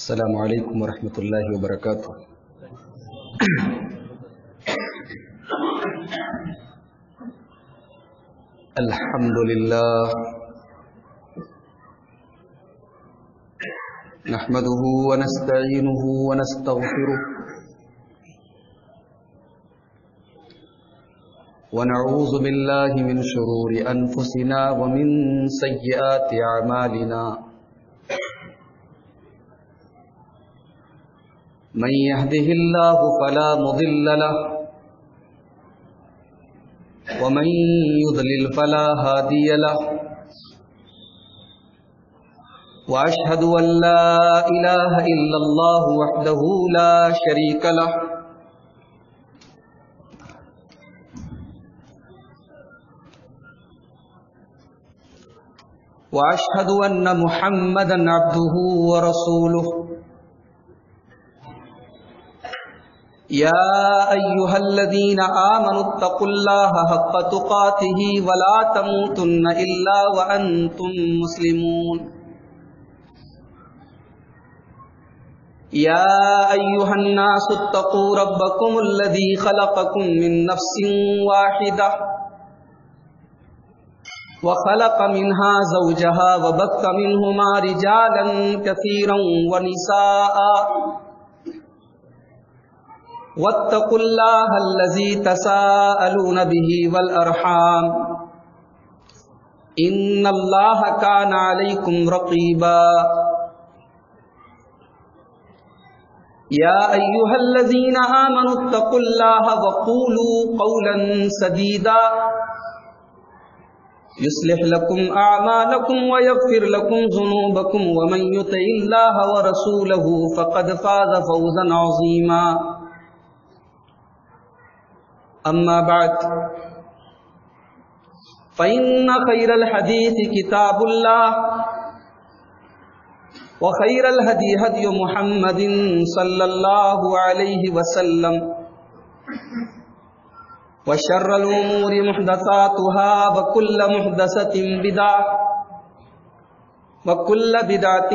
السلام علیکم ورحمۃ اللہ وبرکاتہ الحمد للہ نحمده ونستعينه ونستغفره. ونعوذ بالله من شرور أنفسنا ومن سيئات أعمالنا. من يهده الله فلا مضل له ومن يضلل فلا هادي له. وأشهد أن لا إله إلا الله وحده لا شريك له. وأشهد أن محمدا عبده ورسوله. يا أيها الذين آمنوا اتقوا الله حق تقاته ولا تموتن إلا وأنتم مسلمون. يا أيها الناس اتقوا ربكم الذي خلقكم من نفس واحدة وخلق منها زوجها وبث منهما رجالا كثيرا ونساء واتقوا الله الذي تساءلون به والأرحام. إن الله كان عليكم رقيبا. يا أيها الذين آمنوا اتقوا الله وقولوا قولا سديدا. يصلح لكم أعمالكم ويغفر لكم ذنوبكم ومن يطع الله ورسوله فقد فاز فوزا عظيما. أما بعد، فإن خير الحديث كتاب الله، وخير الهدي هدي محمد صلى الله عليه وسلم، وشر الأمور محدثاتها، وكل محدثة بدعة، وكل بدعة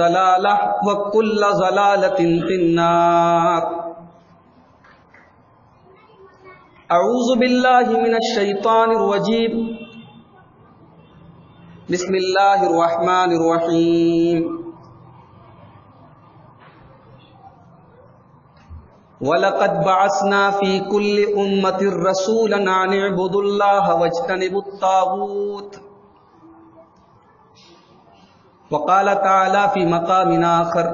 ضلالة، وكل ضلالة في النار. أعوذ بالله من الشيطان الرجيم بسم الله الرحمن الرحيم ولقد بعثنا في كل أمة رسولا أن اعبدوا الله واجتنبوا الطاغوت۔ وقال تعالى في مقام آخر۔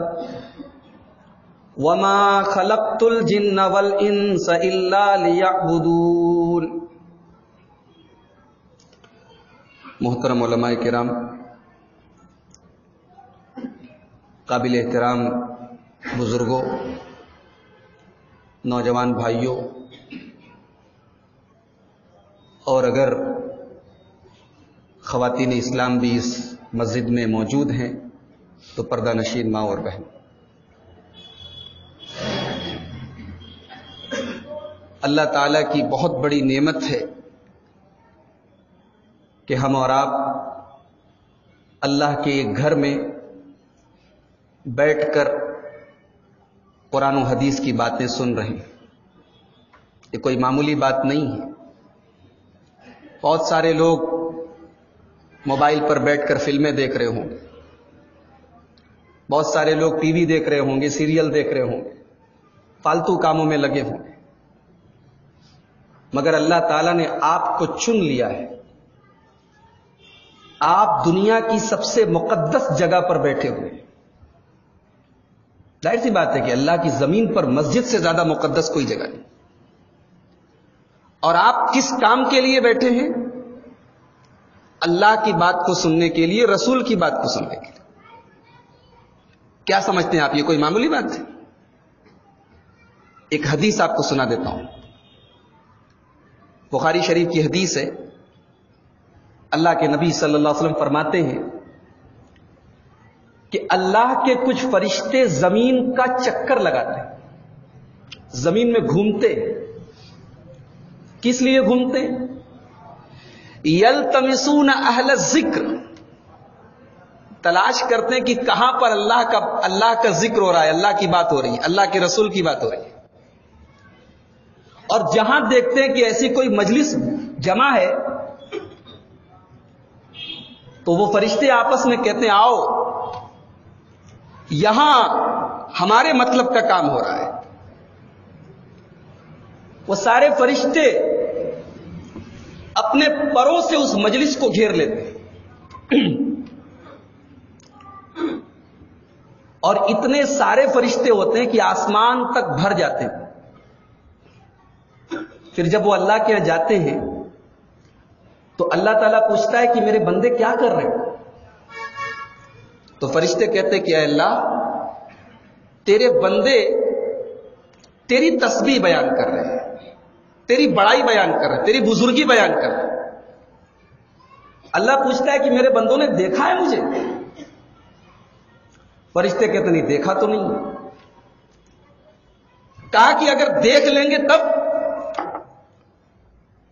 وما خلقت الجن والانس الا ليعبدون۔ محترم علماء کرام، قابل احترام بزرگوں، نوجوان بھائیوں، اور اگر خواتین اسلام بھی اس مسجد میں موجود ہیں، تو پردہ نشین ماں اور بہن۔ اللہ تعالیٰ کی بہت بڑی نعمت ہے کہ ہم اور آپ اللہ کے ایک گھر میں بیٹھ کر قرآن و حدیث کی باتیں سن رہے ہیں۔ یہ کوئی معمولی بات نہیں ہے۔ بہت سارے لوگ موبائل پر بیٹھ کر فلمیں دیکھ رہے ہوں گے۔ بہت سارے لوگ ٹی وی دیکھ رہے ہوں گے، سیریل دیکھ رہے ہوں گے۔ فالتو کاموں میں لگے ہوں گے۔ مگر اللہ تعالیٰ نے آپ کو چن لیا ہے۔ آپ دنیا کی سب سے مقدس جگہ پر بیٹھے ہوئے ہیں۔ ظاہر سی بات ہے کہ اللہ کی زمین پر مسجد سے زیادہ مقدس کوئی جگہ نہیں۔ اور آپ کس کام کے لیے بیٹھے ہیں؟ اللہ کی بات کو سننے کے لیے، رسول کی بات کو سننے کے لیے۔ کیا سمجھتے ہیں آپ؟ یہ کوئی معمولی بات ہے؟ ایک حدیث آپ کو سنا دیتا ہوں۔ بخاری شریف کی حدیث ہے، اللہ کے نبی صلی اللہ علیہ وسلم فرماتے ہیں کہ اللہ کے کچھ فرشتے زمین کا چکر لگاتے ہیں۔ زمین میں گھومتے کس لیے گھومتے یل تمسون اہل ذکر تلاش کرتے ہیں کہ کہاں پر اللہ کا اللہ کا ذکر ہو رہا ہے، اللہ کی بات ہو رہی ہے، اللہ کے رسول کی بات ہو رہی ہے۔ اور جہاں دیکھتے ہیں کہ ایسی کوئی مجلس جمع ہے، تو وہ فرشتے آپس میں کہتے ہیں، آؤ، یہاں ہمارے مطلب کا کام ہو رہا ہے۔ وہ سارے فرشتے اپنے پروں سے اس مجلس کو گھیر لیتے ہیں۔ اور اتنے سارے فرشتے ہوتے ہیں کہ آسمان تک بھر جاتے ہیں۔ پھر جب وہ اللہ کے یہاں جاتے ہیں، تو اللہ تعالیٰ پوچھتا ہے کہ میرے بندے کیا کر رہے ہیں؟ تو فرشتے کہتے کہ اے اللہ، تیرے بندے تیری تسبیح بیان کر رہے ہیں، تیری بڑائی بیان کر رہے ہیں، تیری بزرگی بیان کر رہے ہیں۔ اللہ پوچھتا ہے کہ میرے بندوں نے دیکھا ہے مجھے؟ فرشتے کہتے نہیں، دیکھا تو نہیں۔ کہا کہ اگر دیکھ لیں گے تب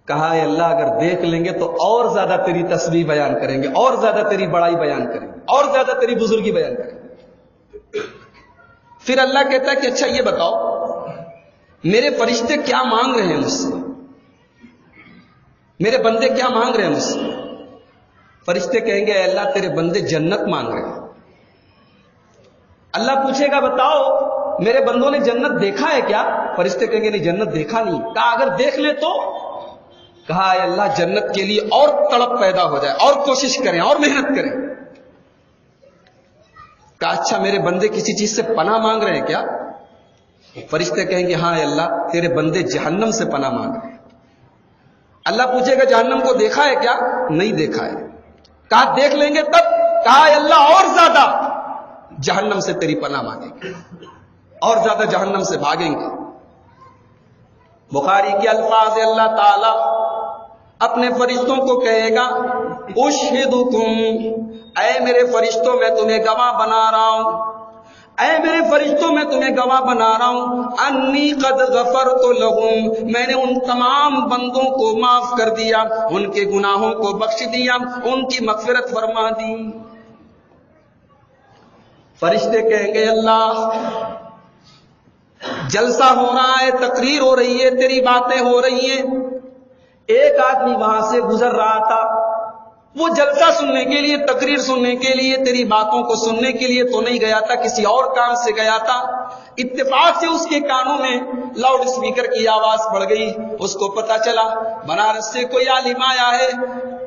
کہا ہے اللہ، اگر دیکھ لیں گے تو اور زیادہ تیری تصویر بیان کریں گے، اور زیادہ تیری بڑائی بیان کریں گے، اور زیادہ تیری بزرگی بیان کریں گے. پھر اللہ کہتا ہے کہ اچھا یہ بتاؤ، میرے فرشتے کیا مانگ رہے ہیں مجھ سے؟ میرے بندے کیا مانگ رہے ہیں مجھ سے؟ فرشتے کہیں گے اللہ، تیرے بندے جنت مانگ رہے ہیں. اللہ پوچھے گا، بتاؤ، میرے بندوں نے جنت دیکھا ہے کیا? فرشتے کہیں گے، نہیں، جنت دیکھا نہیں. کہا، اگر دیکھ لے تو کہا، اے اللہ، جنت کے لیے اور تڑپ پیدا ہو جائے، اور کوشش کریں، اور محنت کریں. کہا اچھا میرے بندے کسی چیز سے پناہ مانگ رہے ہیں کیا؟ فرشتے کہیں گے ہاں اے اللہ، تیرے بندے جہنم سے پناہ مانگ رہے ہیں. اللہ پوچھے گا، جہنم کو دیکھا ہے کیا؟ نہیں دیکھا ہے. کہا، دیکھ لیں گے تب؟ کہا، اے اللہ، اور زیادہ جہنم سے تیری پناہ مانگیں گے، اور زیادہ جہنم سے بھاگیں گے. بخاری کے الفاظ اللہ تعالی اپنے فرشتوں کو کہے گا اے میرے فرشتوں، میں تمہیں گواہ بنا رہا ہوں۔ اے میرے فرشتوں، میں تمہیں گواہ بنا رہا ہوں۔ انی قد غفرت لهم میں نے ان تمام بندوں کو معاف کر دیا، ان کے گناہوں کو بخش دیا، ان کی مغفرت فرما دی۔ فرشتے کہیں گے، اللہ، جلسہ ہو رہا ہے، تقریر ہو رہی ہے، تیری باتیں ہو رہی ہیں۔ ایک آدمی وہاں سے گزر رہا تھا۔ وہ جلسہ سننے کے لیے، تقریر سننے کے لیے، تیری باتوں کو سننے کے لیے تو نہیں گیا تھا، کسی اور کام سے گیا تھا۔ اتفاق سے اس کے کانوں میں لاؤڈ اسپیکر کی آواز پڑ گئی، اس کو پتا چلا، بنارس سے کوئی عالم آیا ہے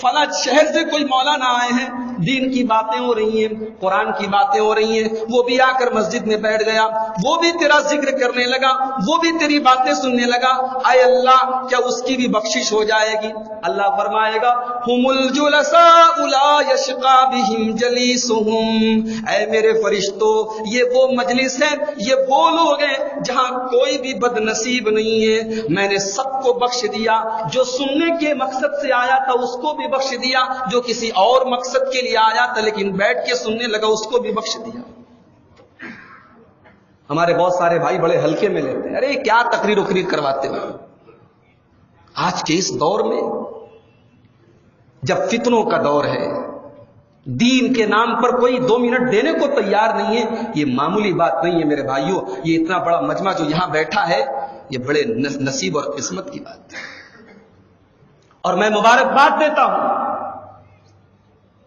فلاں شہر سے کوئی مولانا آئے ہیں۔ دین کی باتیں ہو رہی ہیں، قرآن کی باتیں ہو رہی ہیں۔ وہ بھی آ کر مسجد میں بیٹھ گیا، وہ بھی تیرا ذکر کرنے لگا، وہ بھی تیری باتیں سننے لگا۔ اے اللہ، کیا اس کی بھی بخشش ہو جائے گی؟ اللہ فرمائے گا، ہم یشقا بہم جلیسہم اے میرے فرشتوں یہ وہ مجلس ہے یہ وہ لوگ ہیں جہاں کوئی بھی بد نصیب نہیں ہے۔ میں نے سب کو بخش دیا۔ جو سننے کے مقصد سے آیا تھا، اس کو بھی بخش دیا۔ جو کسی اور مقصد کے لیے آیا تھا، لیکن بیٹھ کے سننے لگا، اس کو بھی بخش دیا۔ ہمارے بہت سارے بھائی بڑے ہلکے میں لیتے ہیں۔ ارے، کیا تقریر وقریر کرواتے ہو؟ آج کے اس دور میں جب فتنوں کا دور ہے دین کے نام پر کوئی دو منٹ دینے کو تیار نہیں ہے۔ یہ معمولی بات نہیں ہے میرے بھائیوں یہ اتنا بڑا مجمع جو یہاں بیٹھا ہے، یہ بڑے نصیب اور قسمت کی بات ہے۔ اور میں مبارکباد دیتا ہوں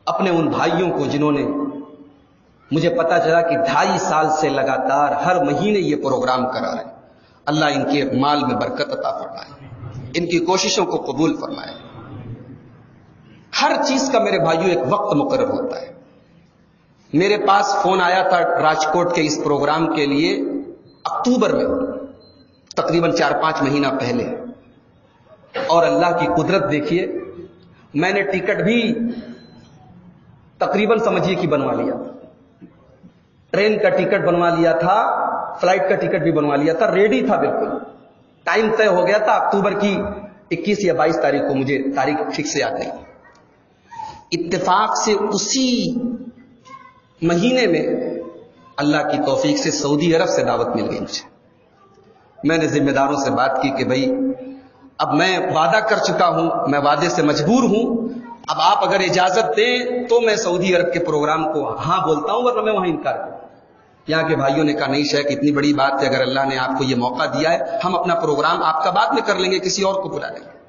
اپنے ان بھائیوں کو جنہوں نے مجھے پتا چلا کہ ڈھائی سال سے لگاتار ہر مہینے یہ پروگرام کرا رہے اللہ ان کے مال میں برکت عطا فرمائے۔ ان کی کوششوں کو قبول فرمائے۔ ہر چیز کا میرے بھائیوں ایک وقت مقرر ہوتا ہے۔ میرے پاس فون آیا تھا راجکوٹ کے اس پروگرام کے لیے اکتوبر میں، تقریباً چار پانچ مہینہ پہلے۔ اور اللہ کی قدرت دیکھیے، میں نے ٹکٹ بھی تقریباً سمجھیے کہ بنوا لیا۔ ٹرین کا ٹکٹ بنوا لیا تھا، فلائٹ کا ٹکٹ بھی بنوا لیا تھا، ریڈی تھا بالکل۔ ٹائم طے ہو گیا تھا اکتوبر کی اکیس یا بائیس تاریخ کو، مجھے تاریخ ٹھیک سے یاد نہیں۔ اتفاق سے اسی مہینے میں اللہ کی توفیق سے سعودی عرب سے دعوت مل گئی مجھے۔ میں نے ذمہ داروں سے بات کی کہ بھائی، اب میں وعدہ کر چکا ہوں، میں وعدے سے مجبور ہوں۔ اب آپ اگر اجازت دیں تو میں سعودی عرب کے پروگرام کو ہاں بولتا ہوں، ورنہ میں وہاں انکار کروں۔ یہاں کے بھائیوں نے کہا، نہیں شیخ، اتنی بڑی بات ہے، اگر اللہ نے آپ کو یہ موقع دیا ہے، ہم اپنا پروگرام آپ کا بعد میں کر لیں گے، کسی اور کو بلا لیں گے۔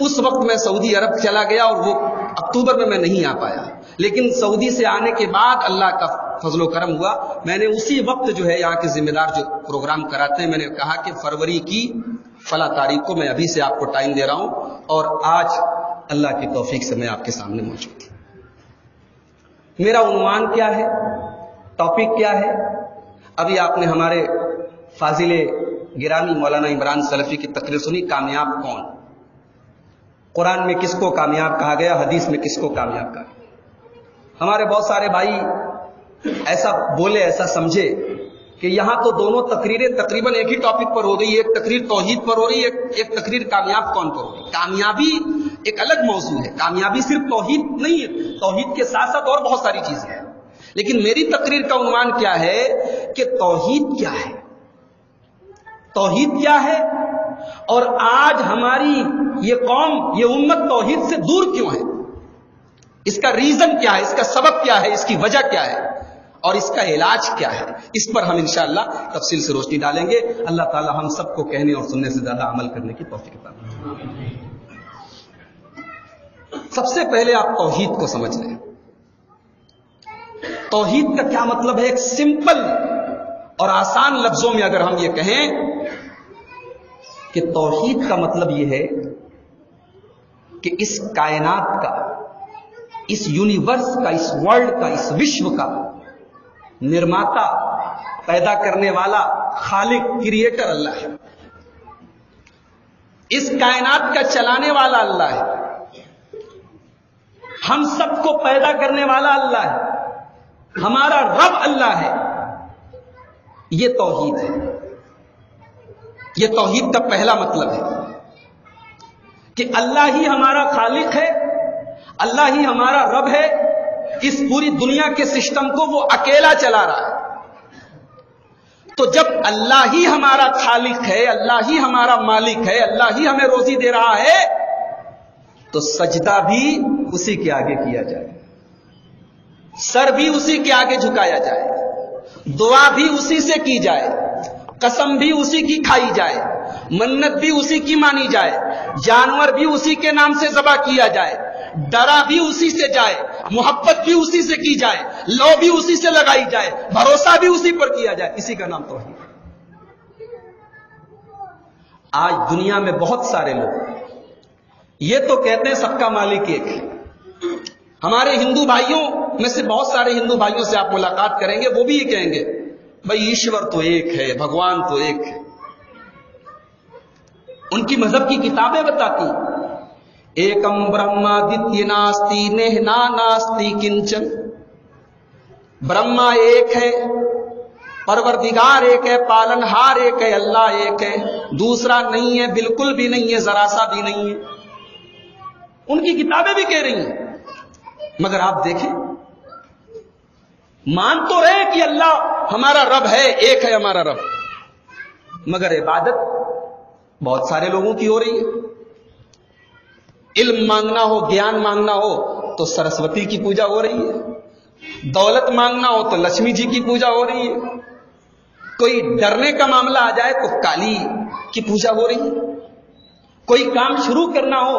اس وقت میں سعودی عرب چلا گیا اور وہ اکتوبر میں میں نہیں آ پایا۔ لیکن سعودی سے آنے کے بعد اللہ کا فضل و کرم ہوا۔ میں نے اسی وقت جو ہے یہاں کے ذمہ دار جو پروگرام کراتے ہیں، میں نے کہا کہ فروری کی فلاں تاریخ کو میں ابھی سے آپ کو ٹائم دے رہا ہوں اور آج اللہ کی توفیق سے میں آپ کے سامنے موجود ہوں۔ میرا عنوان کیا ہے؟ ٹاپک کیا ہے؟ ابھی آپ نے ہمارے فاضل گرامی مولانا عمران سلفی کی تقریر سنی، کامیاب کون؟ قرآن میں کس کو کامیاب کہا گیا، حدیث میں کس کو کامیاب کہا گیا؟ ہمارے بہت سارے بھائی ایسا بولے، ایسا سمجھے کہ یہاں تو دونوں تقریریں تقریباً ایک ہی ٹاپک پر ہو رہی ہے ایک تقریر توحید پر ہو رہی ہے ایک تقریر کامیاب کون پر ہو رہی ہے کامیابی ایک الگ موضوع ہے۔ کامیابی صرف توحید نہیں ہے، توحید کے ساتھ ساتھ اور بہت ساری چیزیں ہیں۔ لیکن میری تقریر کا عنوان کیا ہے کہ توحید کیا ہے؟ توحید کیا ہے؟ اور آج ہماری یہ قوم، یہ امت توحید سے دور کیوں ہے؟ اس کا ریزن کیا ہے؟ اس کا سبب کیا ہے؟ اس کی وجہ کیا ہے؟ اور اس کا علاج کیا ہے؟ اس پر ہم انشاءاللہ تفصیل سے روشنی ڈالیں گے۔ اللہ تعالی ہم سب کو کہنے اور سننے سے زیادہ عمل کرنے کی توفیق سب سے پہلے آپ توحید کو سمجھ لیں۔ توحید کا کیا مطلب ہے؟ ایک سمپل اور آسان لفظوں میں اگر ہم یہ کہیں کہ توحید کا مطلب یہ ہے کہ اس کائنات کا، اس یونیورس کا، اس ورلڈ کا، اس وشو کا نرماتا پیدا کرنے والا خالق، کریٹر اللہ ہے۔ اس کائنات کا چلانے والا اللہ ہے۔ ہم سب کو پیدا کرنے والا اللہ ہے۔ ہمارا رب اللہ ہے۔ یہ توحید ہے۔ یہ توحید کا پہلا مطلب ہے کہ اللہ ہی ہمارا خالق ہے، اللہ ہی ہمارا رب ہے، اس پوری دنیا کے سسٹم کو وہ اکیلا چلا رہا ہے۔ تو جب اللہ ہی ہمارا خالق ہے، اللہ ہی ہمارا مالک ہے، اللہ ہی ہمیں روزی دے رہا ہے، تو سجدہ بھی اسی کے آگے کیا جائے۔ سر بھی اسی کے آگے جھکایا جائے۔ دعا بھی اسی سے کی جائے۔ قسم بھی اسی کی کھائی جائے، منت بھی اسی کی مانی جائے، جانور بھی اسی کے نام سے ذبح کیا جائے، ڈرا بھی اسی سے جائے، محبت بھی اسی سے کی جائے، لو بھی اسی سے لگائی جائے، بھروسہ بھی اسی پر کیا جائے، اسی کا نام تو ہے۔ آج دنیا میں بہت سارے لوگ، یہ تو کہتے ہیں سب کا مالک ایک ہمارے ہندو بھائیوں میں سے بہت سارے ہندو بھائیوں سے آپ ملاقات کریں گے، وہ بھی یہ کہیں گے بھائی ایشور تو ایک ہے، بھگوان تو ایک ہے۔ ان کی مذہب کی کتابیں بتاتی ایکم برہما دتیہ ناستی نہنا ناستی کنچن۔ برہما ایک ہے، پروردگار ایک ہے پالن ہار ایک ہے، اللہ ایک ہے۔ دوسرا نہیں ہے، بالکل بھی نہیں ہے، ذرا سا بھی نہیں ہے۔ ان کی کتابیں بھی کہہ رہی ہیں۔ مگر آپ دیکھیں۔ مان تو رہے کہ اللہ ہمارا رب ہے، ایک ہے ہمارا رب۔ مگر عبادت بہت سارے لوگوں کی ہو رہی ہے۔ علم مانگنا ہو، گیان مانگنا ہو، تو سرسوتی کی پوجا ہو رہی ہے۔ دولت مانگنا ہو، تو لکشمی جی کی پوجا ہو رہی ہے۔ کوئی ڈرنے کا معاملہ آ جائے تو کالی کی پوجا ہو رہی ہے۔ کوئی کام شروع کرنا ہو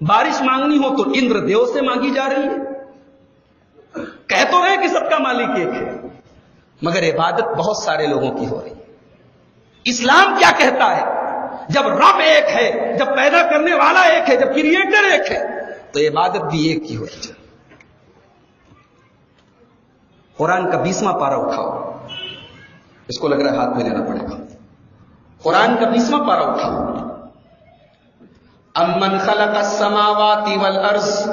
بارش مانگنی ہو تو اندر دیو سے مانگی جا رہی ہے۔ کہہ تو رہے کہ سب کا مالک ایک ہے، مگر عبادت بہت سارے لوگوں کی ہو رہی ہے۔ اسلام کیا کہتا ہے؟ جب رب ایک ہے، جب پیدا کرنے والا ایک ہے، جب کریٹر ایک ہے، تو عبادت بھی ایک ہی ہونی چاہیے قرآن کا بیسواں پارا اٹھاؤ۔ اس کو لگ رہا ہے ہاتھ میں لینا پڑے گا۔ قرآن کا بیسواں پارا اٹھاؤ۔ امن خلق السماوات والارض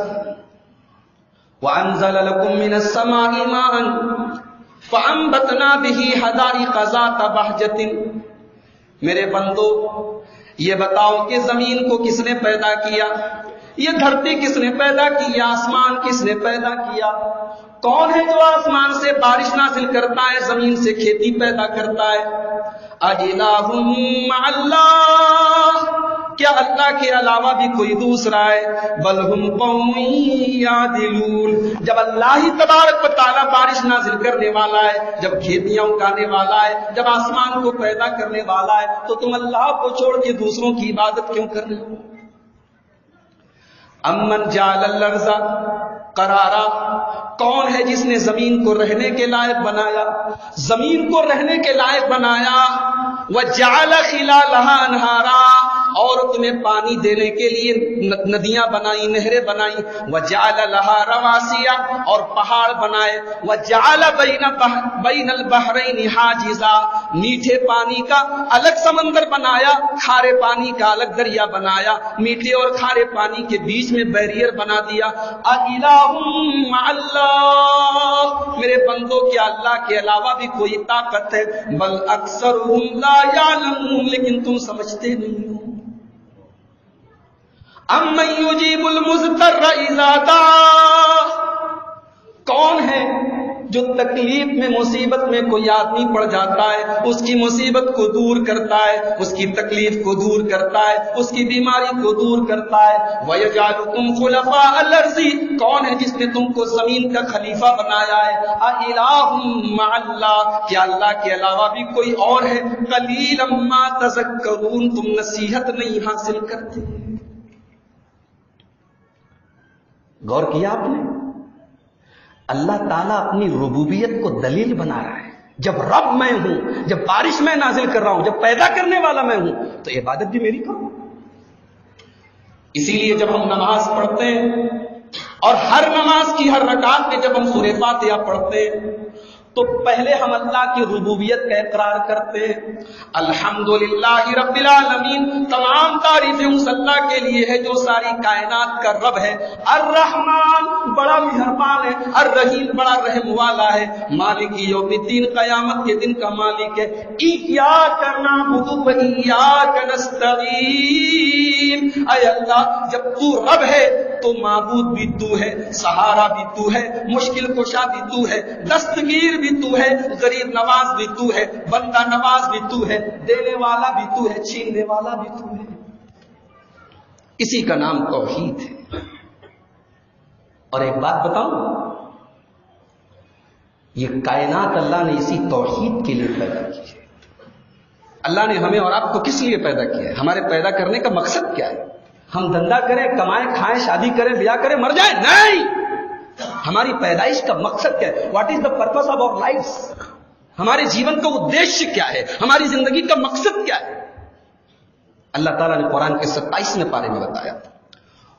وانزل لكم من السماء ماء فانبتنا به حدائق ذات بهجه میرے بندو، یہ بتاؤ کہ زمین کو کس نے پیدا کیا؟ یہ دھرتی کس نے پیدا کی؟ آسمان کس نے پیدا کیا؟ کون ہے جو آسمان سے بارش نازل کرتا ہے؟ زمین سے کھیتی پیدا کرتا ہے۔ اللہ کیا اللہ کے علاوہ بھی کوئی دوسرا ہے؟ بلہم قوم یادلون جب اللہ ہی تبارک و تعالیٰ بارش نازل کرنے والا ہے، جب کھیتیاں اگانے والا ہے، جب آسمان کو پیدا کرنے والا ہے، تو تم اللہ کو چھوڑ کے دوسروں کی عبادت کیوں کر رہے ہو؟ امن جال الرزا قرارا۔ کون ہے جس نے زمین کو رہنے کے لائق بنایا؟ زمین کو رہنے کے لائق بنایا۔ وہ جال خلا لہا انہارا۔ اور تمہیں پانی دینے کے لیے ندیاں بنائی نہریں بنائی وہ جال لہا رواسیا اور پہاڑ بنائے وہ جال بین بین البحرین حاجزا، میٹھے پانی کا الگ سمندر بنایا، کھارے پانی کا الگ دریا بنایا، میٹھے اور کھارے پانی کے بیچ میں بیریئر بنا دیا۔ اللہ، میرے بندوں، کیا اللہ کے علاوہ بھی کوئی طاقت ہے؟ بل اکثر لیکن تم سمجھتے نہیں۔ ام یجیب المزتر اذا کون ہے جو تکلیف میں مصیبت میں کوئی آدمی پڑ جاتا ہے؟ اس کی مصیبت کو دور کرتا ہے، اس کی تکلیف کو دور کرتا ہے، اس کی بیماری کو دور کرتا ہے۔ وہ تم خلفا الرزی کون ہے جس نے تم کو زمین کا خلیفہ بنایا ہے؟ اللہ کیا اللہ کے علاوہ بھی کوئی اور ہے؟ کلیل اما تذکرون تم نصیحت نہیں حاصل کرتے۔ غور کیا آپ نے؟ اللہ تعالیٰ اپنی ربوبیت کو دلیل بنا رہا ہے۔ جب رب میں ہوں، جب بارش میں نازل کر رہا ہوں، جب پیدا کرنے والا میں ہوں، تو عبادت بھی میری کرو اسی لیے جب ہم نماز پڑھتے ہیں اور ہر نماز کی ہر رکعت میں جب ہم سورہ فاتحہ پڑھتے ہیں تو پہلے ہم اللہ کی ربوبیت کا اقرار کرتے الحمد رب العالمین، تمام تعریفیں اس اللہ کے لیے ہے جو ساری کائنات کا رب ہے۔ الرحمن بڑا مہربان ہے، الرحیم بڑا رحم والا ہے۔ مالک یوم الدین، قیامت کے دن کا مالک ہے۔ اے اللہ، جب تو رب ہے، تو معبود بھی تو ہے، سہارا بھی تو ہے، مشکل کشا بھی تو ہے، دستگیر بھی بھی تو ہے، غریب نواز بھی تو ہے، بندہ نواز بھی تو ہے، دینے والا بھی تو ہے، چھیننے والا بھی تو ہے۔ اسی کا نام توحید ہے۔ اور ایک بات بتاؤں؟ یہ کائنات اللہ نے اسی توحید کے لیے پیدا کی ہے۔ اللہ نے ہمیں اور آپ کو کس لیے پیدا کیا ہے؟ ہمارے پیدا کرنے کا مقصد کیا ہے؟ ہم دھندا کریں، کمائیں، کھائیں، شادی کریں، بیاہ کریں، مر جائیں۔ نہیں! ہماری پیدائش کا مقصد کیا ہے؟ What is the purpose of our life ہمارے جیون کا ادیش کیا ہے؟ ہماری زندگی کا مقصد کیا ہے؟ اللہ تعالیٰ نے قرآن کے ستائیس میں پارے میں بتایا تھا۔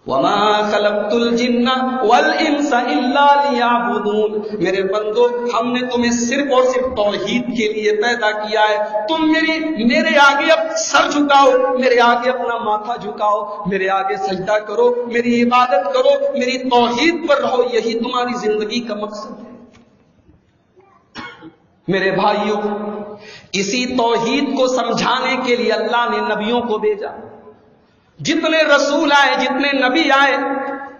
وما خلقت الجن والانس الا ليعبدون۔ میرے بندو، ہم نے تمہیں صرف اور صرف توحید کے لیے پیدا کیا ہے۔ تم میری، میرے آگے اب سر جھکاؤ، میرے آگے اپنا ماتھا جھکاؤ، میرے آگے سجدہ کرو، میری عبادت کرو، میری توحید پر رہو، یہی تمہاری زندگی کا مقصد ہے۔ میرے بھائیوں، اسی توحید کو سمجھانے کے لیے اللہ نے نبیوں کو بھیجا۔ جتنے رسول آئے، جتنے نبی آئے،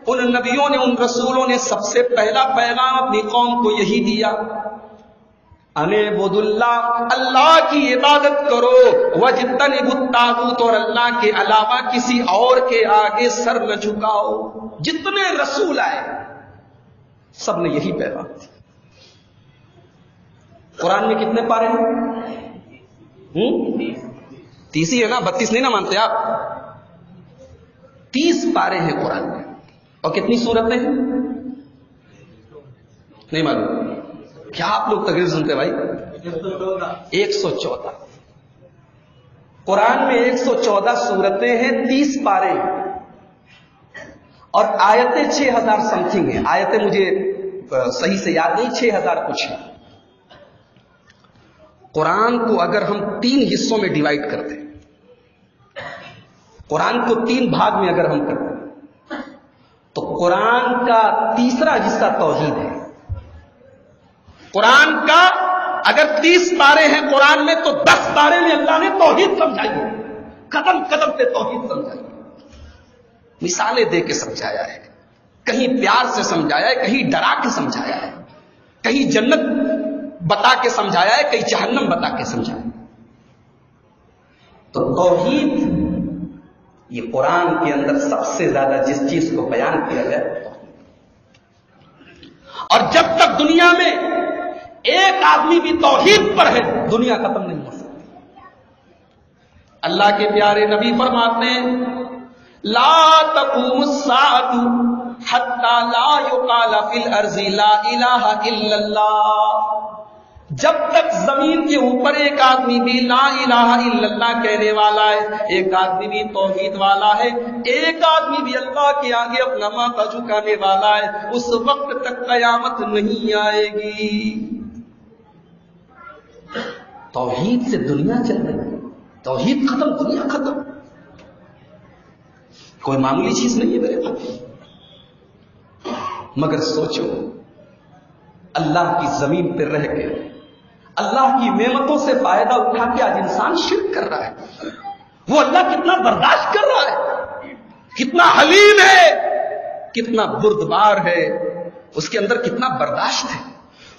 ان نبیوں نے، ان رسولوں نے سب سے پہلا پیغام اپنی قوم کو یہی دیا۔ انے بد اللہ اللہ کی عبادت کرو۔ وہ جتنے اور اللہ کے علاوہ کسی اور کے آگے سر نہ جھکاؤ۔ جتنے رسول آئے، سب نے یہی پیغام دیا۔ قرآن میں کتنے پارے ہیں؟ تیسی ہے نا، بتیس نہیں نا مانتے آپ؟ تیس پارے ہیں قرآن میں۔ اور کتنی صورتیں ہیں؟ نہیں معلوم۔ کیا آپ لوگ تقریر سنتے بھائی؟ ایک سو چودہ۔ قرآن میں ایک سو چودہ صورتیں ہیں، تیس پارے اور آیتیں چھ ہزار سم تھنگ ہیں۔ آیتیں مجھے صحیح سے یاد نہیں، چھ ہزار کچھ ہیں۔ قرآن کو اگر ہم تین حصوں میں ڈیوائڈ کرتے ہیں قرآن کو تین بھاگ میں اگر ہم کرتے ہیں، تو قرآن کا تیسرا حصہ توحید ہے۔ قرآن کا اگر تیس پارے ہیں قرآن میں، تو دس پارے میں اللہ نے توحید سمجھائی ہے۔ قدم قدم پہ توحید سمجھائی مثالیں دے کے سمجھایا ہے۔ کہیں پیار سے سمجھایا ہے، کہیں ڈرا کے سمجھایا ہے۔ کہیں جنت بتا کے سمجھایا ہے، کہیں جہنم بتا کے سمجھایا تو توحید یہ قرآن کے اندر سب سے زیادہ جس چیز کو بیان کیا گیا اور جب تک دنیا میں ایک آدمی بھی توحید پر ہے، دنیا ختم نہیں ہو سکتی۔ اللہ کے پیارے نبی فرماتے ہیں، لا تقوم الساعة حتى لا يقال في الارض لا الہ الا اللہ۔ جب تک زمین کے اوپر ایک آدمی بھی لا الہ الا اللہ کہنے والا ہے، ایک آدمی بھی توحید والا ہے، ایک آدمی بھی اللہ کے آگے اپنا ماتھا جھکانے والا ہے، اس وقت تک قیامت نہیں آئے گی۔ توحید سے دنیا چل رہی توحید ختم، دنیا ختم۔ کوئی معمولی چیز نہیں ہے میرے پاس مگر سوچو، اللہ کی زمین پہ رہ کے اللہ کی نعمتوں سے فائدہ اٹھا کے آج انسان شرک کر رہا ہے۔ وہ اللہ کتنا برداشت کر رہا ہے۔ کتنا حلیم ہے۔ کتنا بردبار ہے۔ اس کے اندر کتنا برداشت ہے۔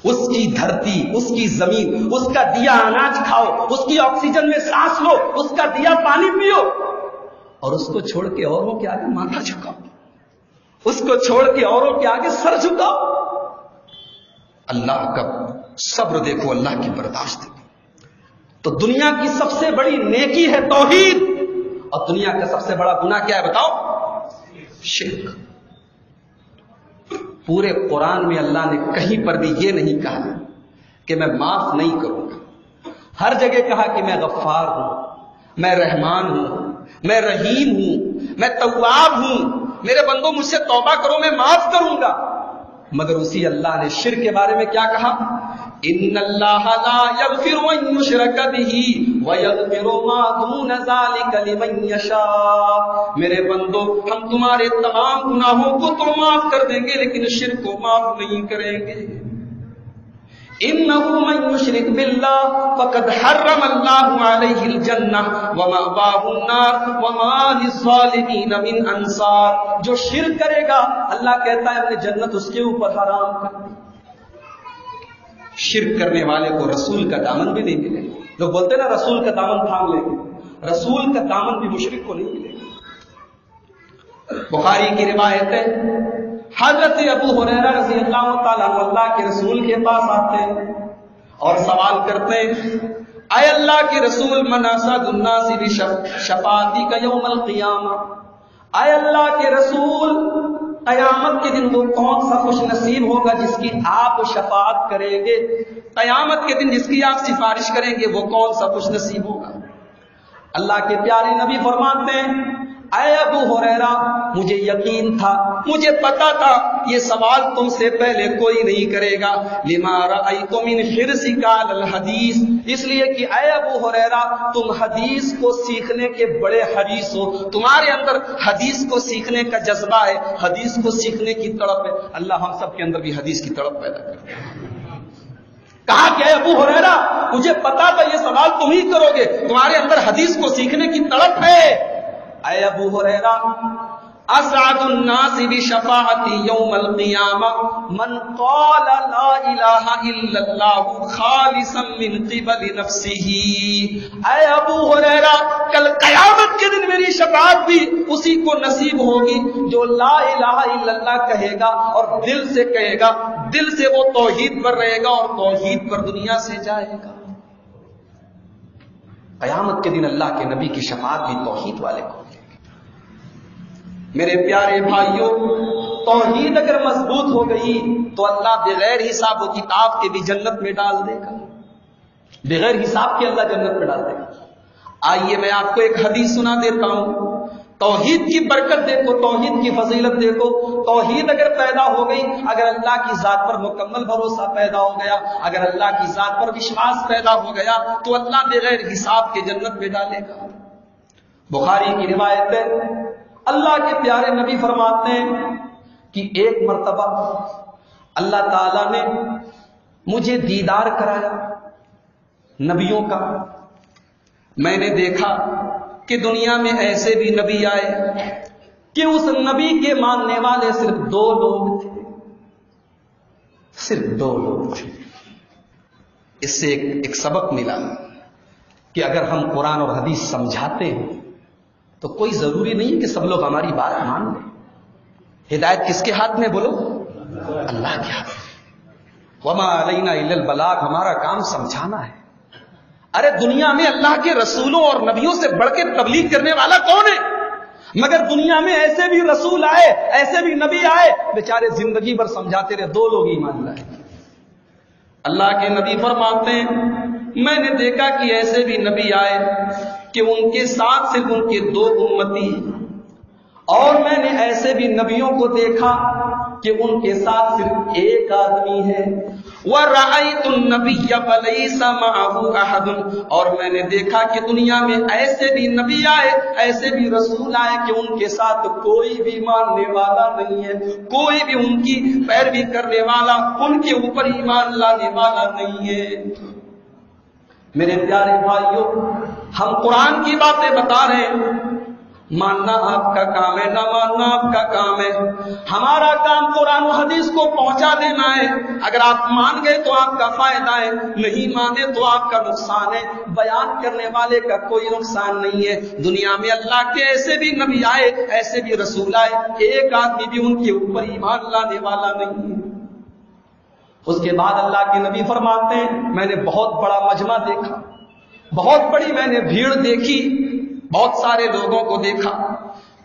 اس کی دھرتی، اس کی زمین، اس کا دیا اناج کھاؤ، اس کی آکسیجن میں سانس لو، اس کا دیا پانی پیو۔ اور اس کو چھوڑ کے اوروں کے آگے ماتھا جھکاؤ۔ اس کو چھوڑ کے اوروں کے آگے سر جھکاؤ۔ اللہ کا صبر دیکھو اللہ کی برداشت تو دنیا کی سب سے بڑی نیکی ہے توحید۔ اور دنیا کا سب سے بڑا گناہ کیا ہے بتاؤ؟ شرک۔ پورے قرآن میں اللہ نے کہیں پر بھی یہ نہیں کہا کہ میں معاف نہیں کروں گا۔ ہر جگہ کہا کہ میں غفار ہوں، میں رحمان ہوں، میں رحیم ہوں، میں تواب ہوں۔ میرے بندوں مجھ سے توبہ کرو، میں معاف کروں گا۔ مگر اسی اللہ نے شر کے بارے میں کیا کہا؟ ان اللہ لا یغفر ان یشرک به ویغفر ما دون ذلك لمن یشاء میرے بندو ہم تمہارے تمام گناہوں کو تو معاف کر دیں گے لیکن شرک کو معاف نہیں کریں گے انه من يشرك بالله فقد حرم الله عليه الجنه ومأواه النار وما للظالمين من انصار جو شرک کرے گا اللہ کہتا ہے اپنے جنت اس کے اوپر حرام کر دی شرک کرنے والے کو رسول کا دامن بھی نہیں ملے لوگ بولتے نا، رسول کا دامن تھام لیں گے۔ رسول کا دامن بھی مشرق کو نہیں ملے گا۔ بخاری کی روایت ہے، حضرت ابو حریرہ رضی اللہ تعالیٰ اللہ کے رسول کے پاس آتے ہیں اور سوال کرتے ہیں، اے اللہ کے رسول مناسا الناس شفاعتی کا یوم القیامہ۔ اے اللہ کے رسول قیامت کے دن وہ کون سا خوش نصیب ہوگا جس کی آپ شفاعت کریں گے؟ قیامت کے دن جس کی آپ سفارش کریں گے وہ کون سا خوش نصیب ہوگا؟ اللہ کے پیارے نبی فرماتے ہیں اے ابو ہریرا مجھے یقین تھا، مجھے پتا تھا، یہ سوال تم سے پہلے کوئی نہیں کرے گا۔ لما رأیتو من حرسکال الحدیث، اس لیے کہ اے ابو ہریرا تم حدیث کو سیکھنے کے بڑے حدیث ہو۔ تمہارے اندر حدیث کو سیکھنے کا جذبہ ہے، حدیث کو سیکھنے کی تڑپ ہے۔ اللہ ہم سب کے اندر بھی حدیث کی تڑپ پیدا کرے کہا کہ ابو ہریرا مجھے پتا تھا یہ سوال تم ہی کرو گے۔ تمہارے اندر حدیث کو سیکھنے کی تڑپ ہے۔ اے ابو ہریرا اسعد الناس بشفاعتی یوم القیامہ، من قال لا الہ الا اللہ خالصا من قبل نفسه اے ابو ہریرا کل قیامت کے دن میری شفاعت بھی اسی کو نصیب ہوگی جو لا الہ الا اللہ کہے گا اور دل سے کہے گا۔ دل سے وہ توحید پر رہے گا اور توحید پر دنیا سے جائے گا۔ قیامت کے دن اللہ کے نبی کی شفاعت بھی توحید والے کو۔ میرے پیارے بھائیوں، توحید اگر مضبوط ہو گئی تو اللہ بغیر حساب و کتاب کے بھی جنت میں ڈال دے گا۔ بغیر حساب کے اللہ جنت میں ڈال دے گا۔ آئیے میں آپ کو ایک حدیث سنا دیتا ہوں۔ توحید کی برکت دیکھو، توحید کی فضیلت دیکھو۔ توحید اگر پیدا ہو گئی، اگر اللہ کی ذات پر مکمل بھروسہ پیدا ہو گیا، اگر اللہ کی ذات پر وشواس پیدا ہو گیا، تو اللہ بغیر حساب کے جنت میں ڈالے گا۔ بخاری کی روایت ہے اللہ کے پیارے نبی فرماتے ہیں کہ ایک مرتبہ اللہ تعالی نے مجھے دیدار کرایا نبیوں کا۔ میں نے دیکھا کہ دنیا میں ایسے بھی نبی آئے کہ اس نبی کے ماننے والے صرف دو لوگ تھے۔ صرف دو لوگ تھے۔ اس سے ایک, ایک سبق ملا کہ اگر ہم قرآن اور حدیث سمجھاتے ہیں تو کوئی ضروری نہیں ہے کہ سب لوگ ہماری بات مان لیں۔ ہدایت کس کے ہاتھ میں بولو؟ اللہ کے ہاتھ میں۔ وما علینا البلاغ، ہمارا کام سمجھانا ہے۔ ارے دنیا میں اللہ کے رسولوں اور نبیوں سے بڑھ کے تبلیغ کرنے والا کون ہے؟ مگر دنیا میں ایسے بھی رسول آئے، ایسے بھی نبی آئے، بیچارے زندگی بھر سمجھاتے رہے، دو لوگ ایمان لائے۔ اللہ کے نبی فرماتے ہیں، میں نے دیکھا کہ ایسے بھی نبی آئے۔ کہ ان کے ساتھ صرف ان کے دو امتی اور میں نے ایسے بھی نبیوں کو دیکھا کہ ان کے ساتھ صرف ایک آدمی ہے۔ وہ تم نبی اور میں نے دیکھا کہ دنیا میں ایسے بھی نبی آئے، ایسے بھی رسول آئے کہ ان کے ساتھ کوئی بھی ماننے والا نہیں ہے۔ کوئی بھی ان کی پیروی کرنے والا، ان کے اوپر ایمان لانے والا نہیں ہے۔ میرے پیارے بھائیوں، ہم قرآن کی باتیں بتا رہے ہیں۔ ماننا آپ کا کام ہے، نہ ماننا آپ کا کام ہے۔ ہمارا کام قرآن و حدیث کو پہنچا دینا ہے۔ اگر آپ مان گئے تو آپ کا فائدہ ہے، نہیں مانے تو آپ کا نقصان ہے۔ بیان کرنے والے کا کوئی نقصان نہیں ہے۔ دنیا میں اللہ کے ایسے بھی نبی آئے، ایسے بھی رسول آئے۔ ایک آدمی بھی ان کے اوپر ایمان لانے والا نہیں ہے۔ اس کے بعد اللہ کے نبی فرماتے ہیں، میں نے بہت بڑا مجمع دیکھا، بہت بڑی میں نے بھیڑ دیکھی، بہت سارے لوگوں کو دیکھا۔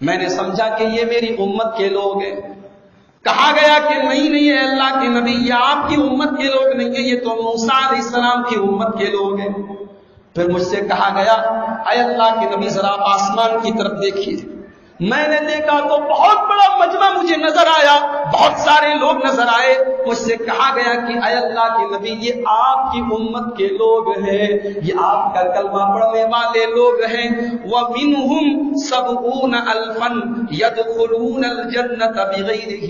میں نے سمجھا کہ یہ میری امت کے لوگ ہیں۔ کہا گیا کہ نہیں نہیں ہے اللہ کے نبی، یہ آپ کی امت کے لوگ نہیں ہیں، یہ تو موسا علیہ السلام کی امت کے لوگ ہیں۔ پھر مجھ سے کہا گیا، اے اللہ کے نبی، ذرا آسمان کی طرف دیکھیے۔ میں نے دیکھا تو بہت بڑا مجمع مجھے نظر آیا، بہت سارے لوگ نظر آئے۔ مجھ سے کہا گیا کہ اے اللہ کے نبی، یہ آپ کی امت کے لوگ ہیں، یہ آپ کا کلمہ پڑھنے والے لوگ ہیں۔ وہ منہم سب اون الفن ید خلون الجنت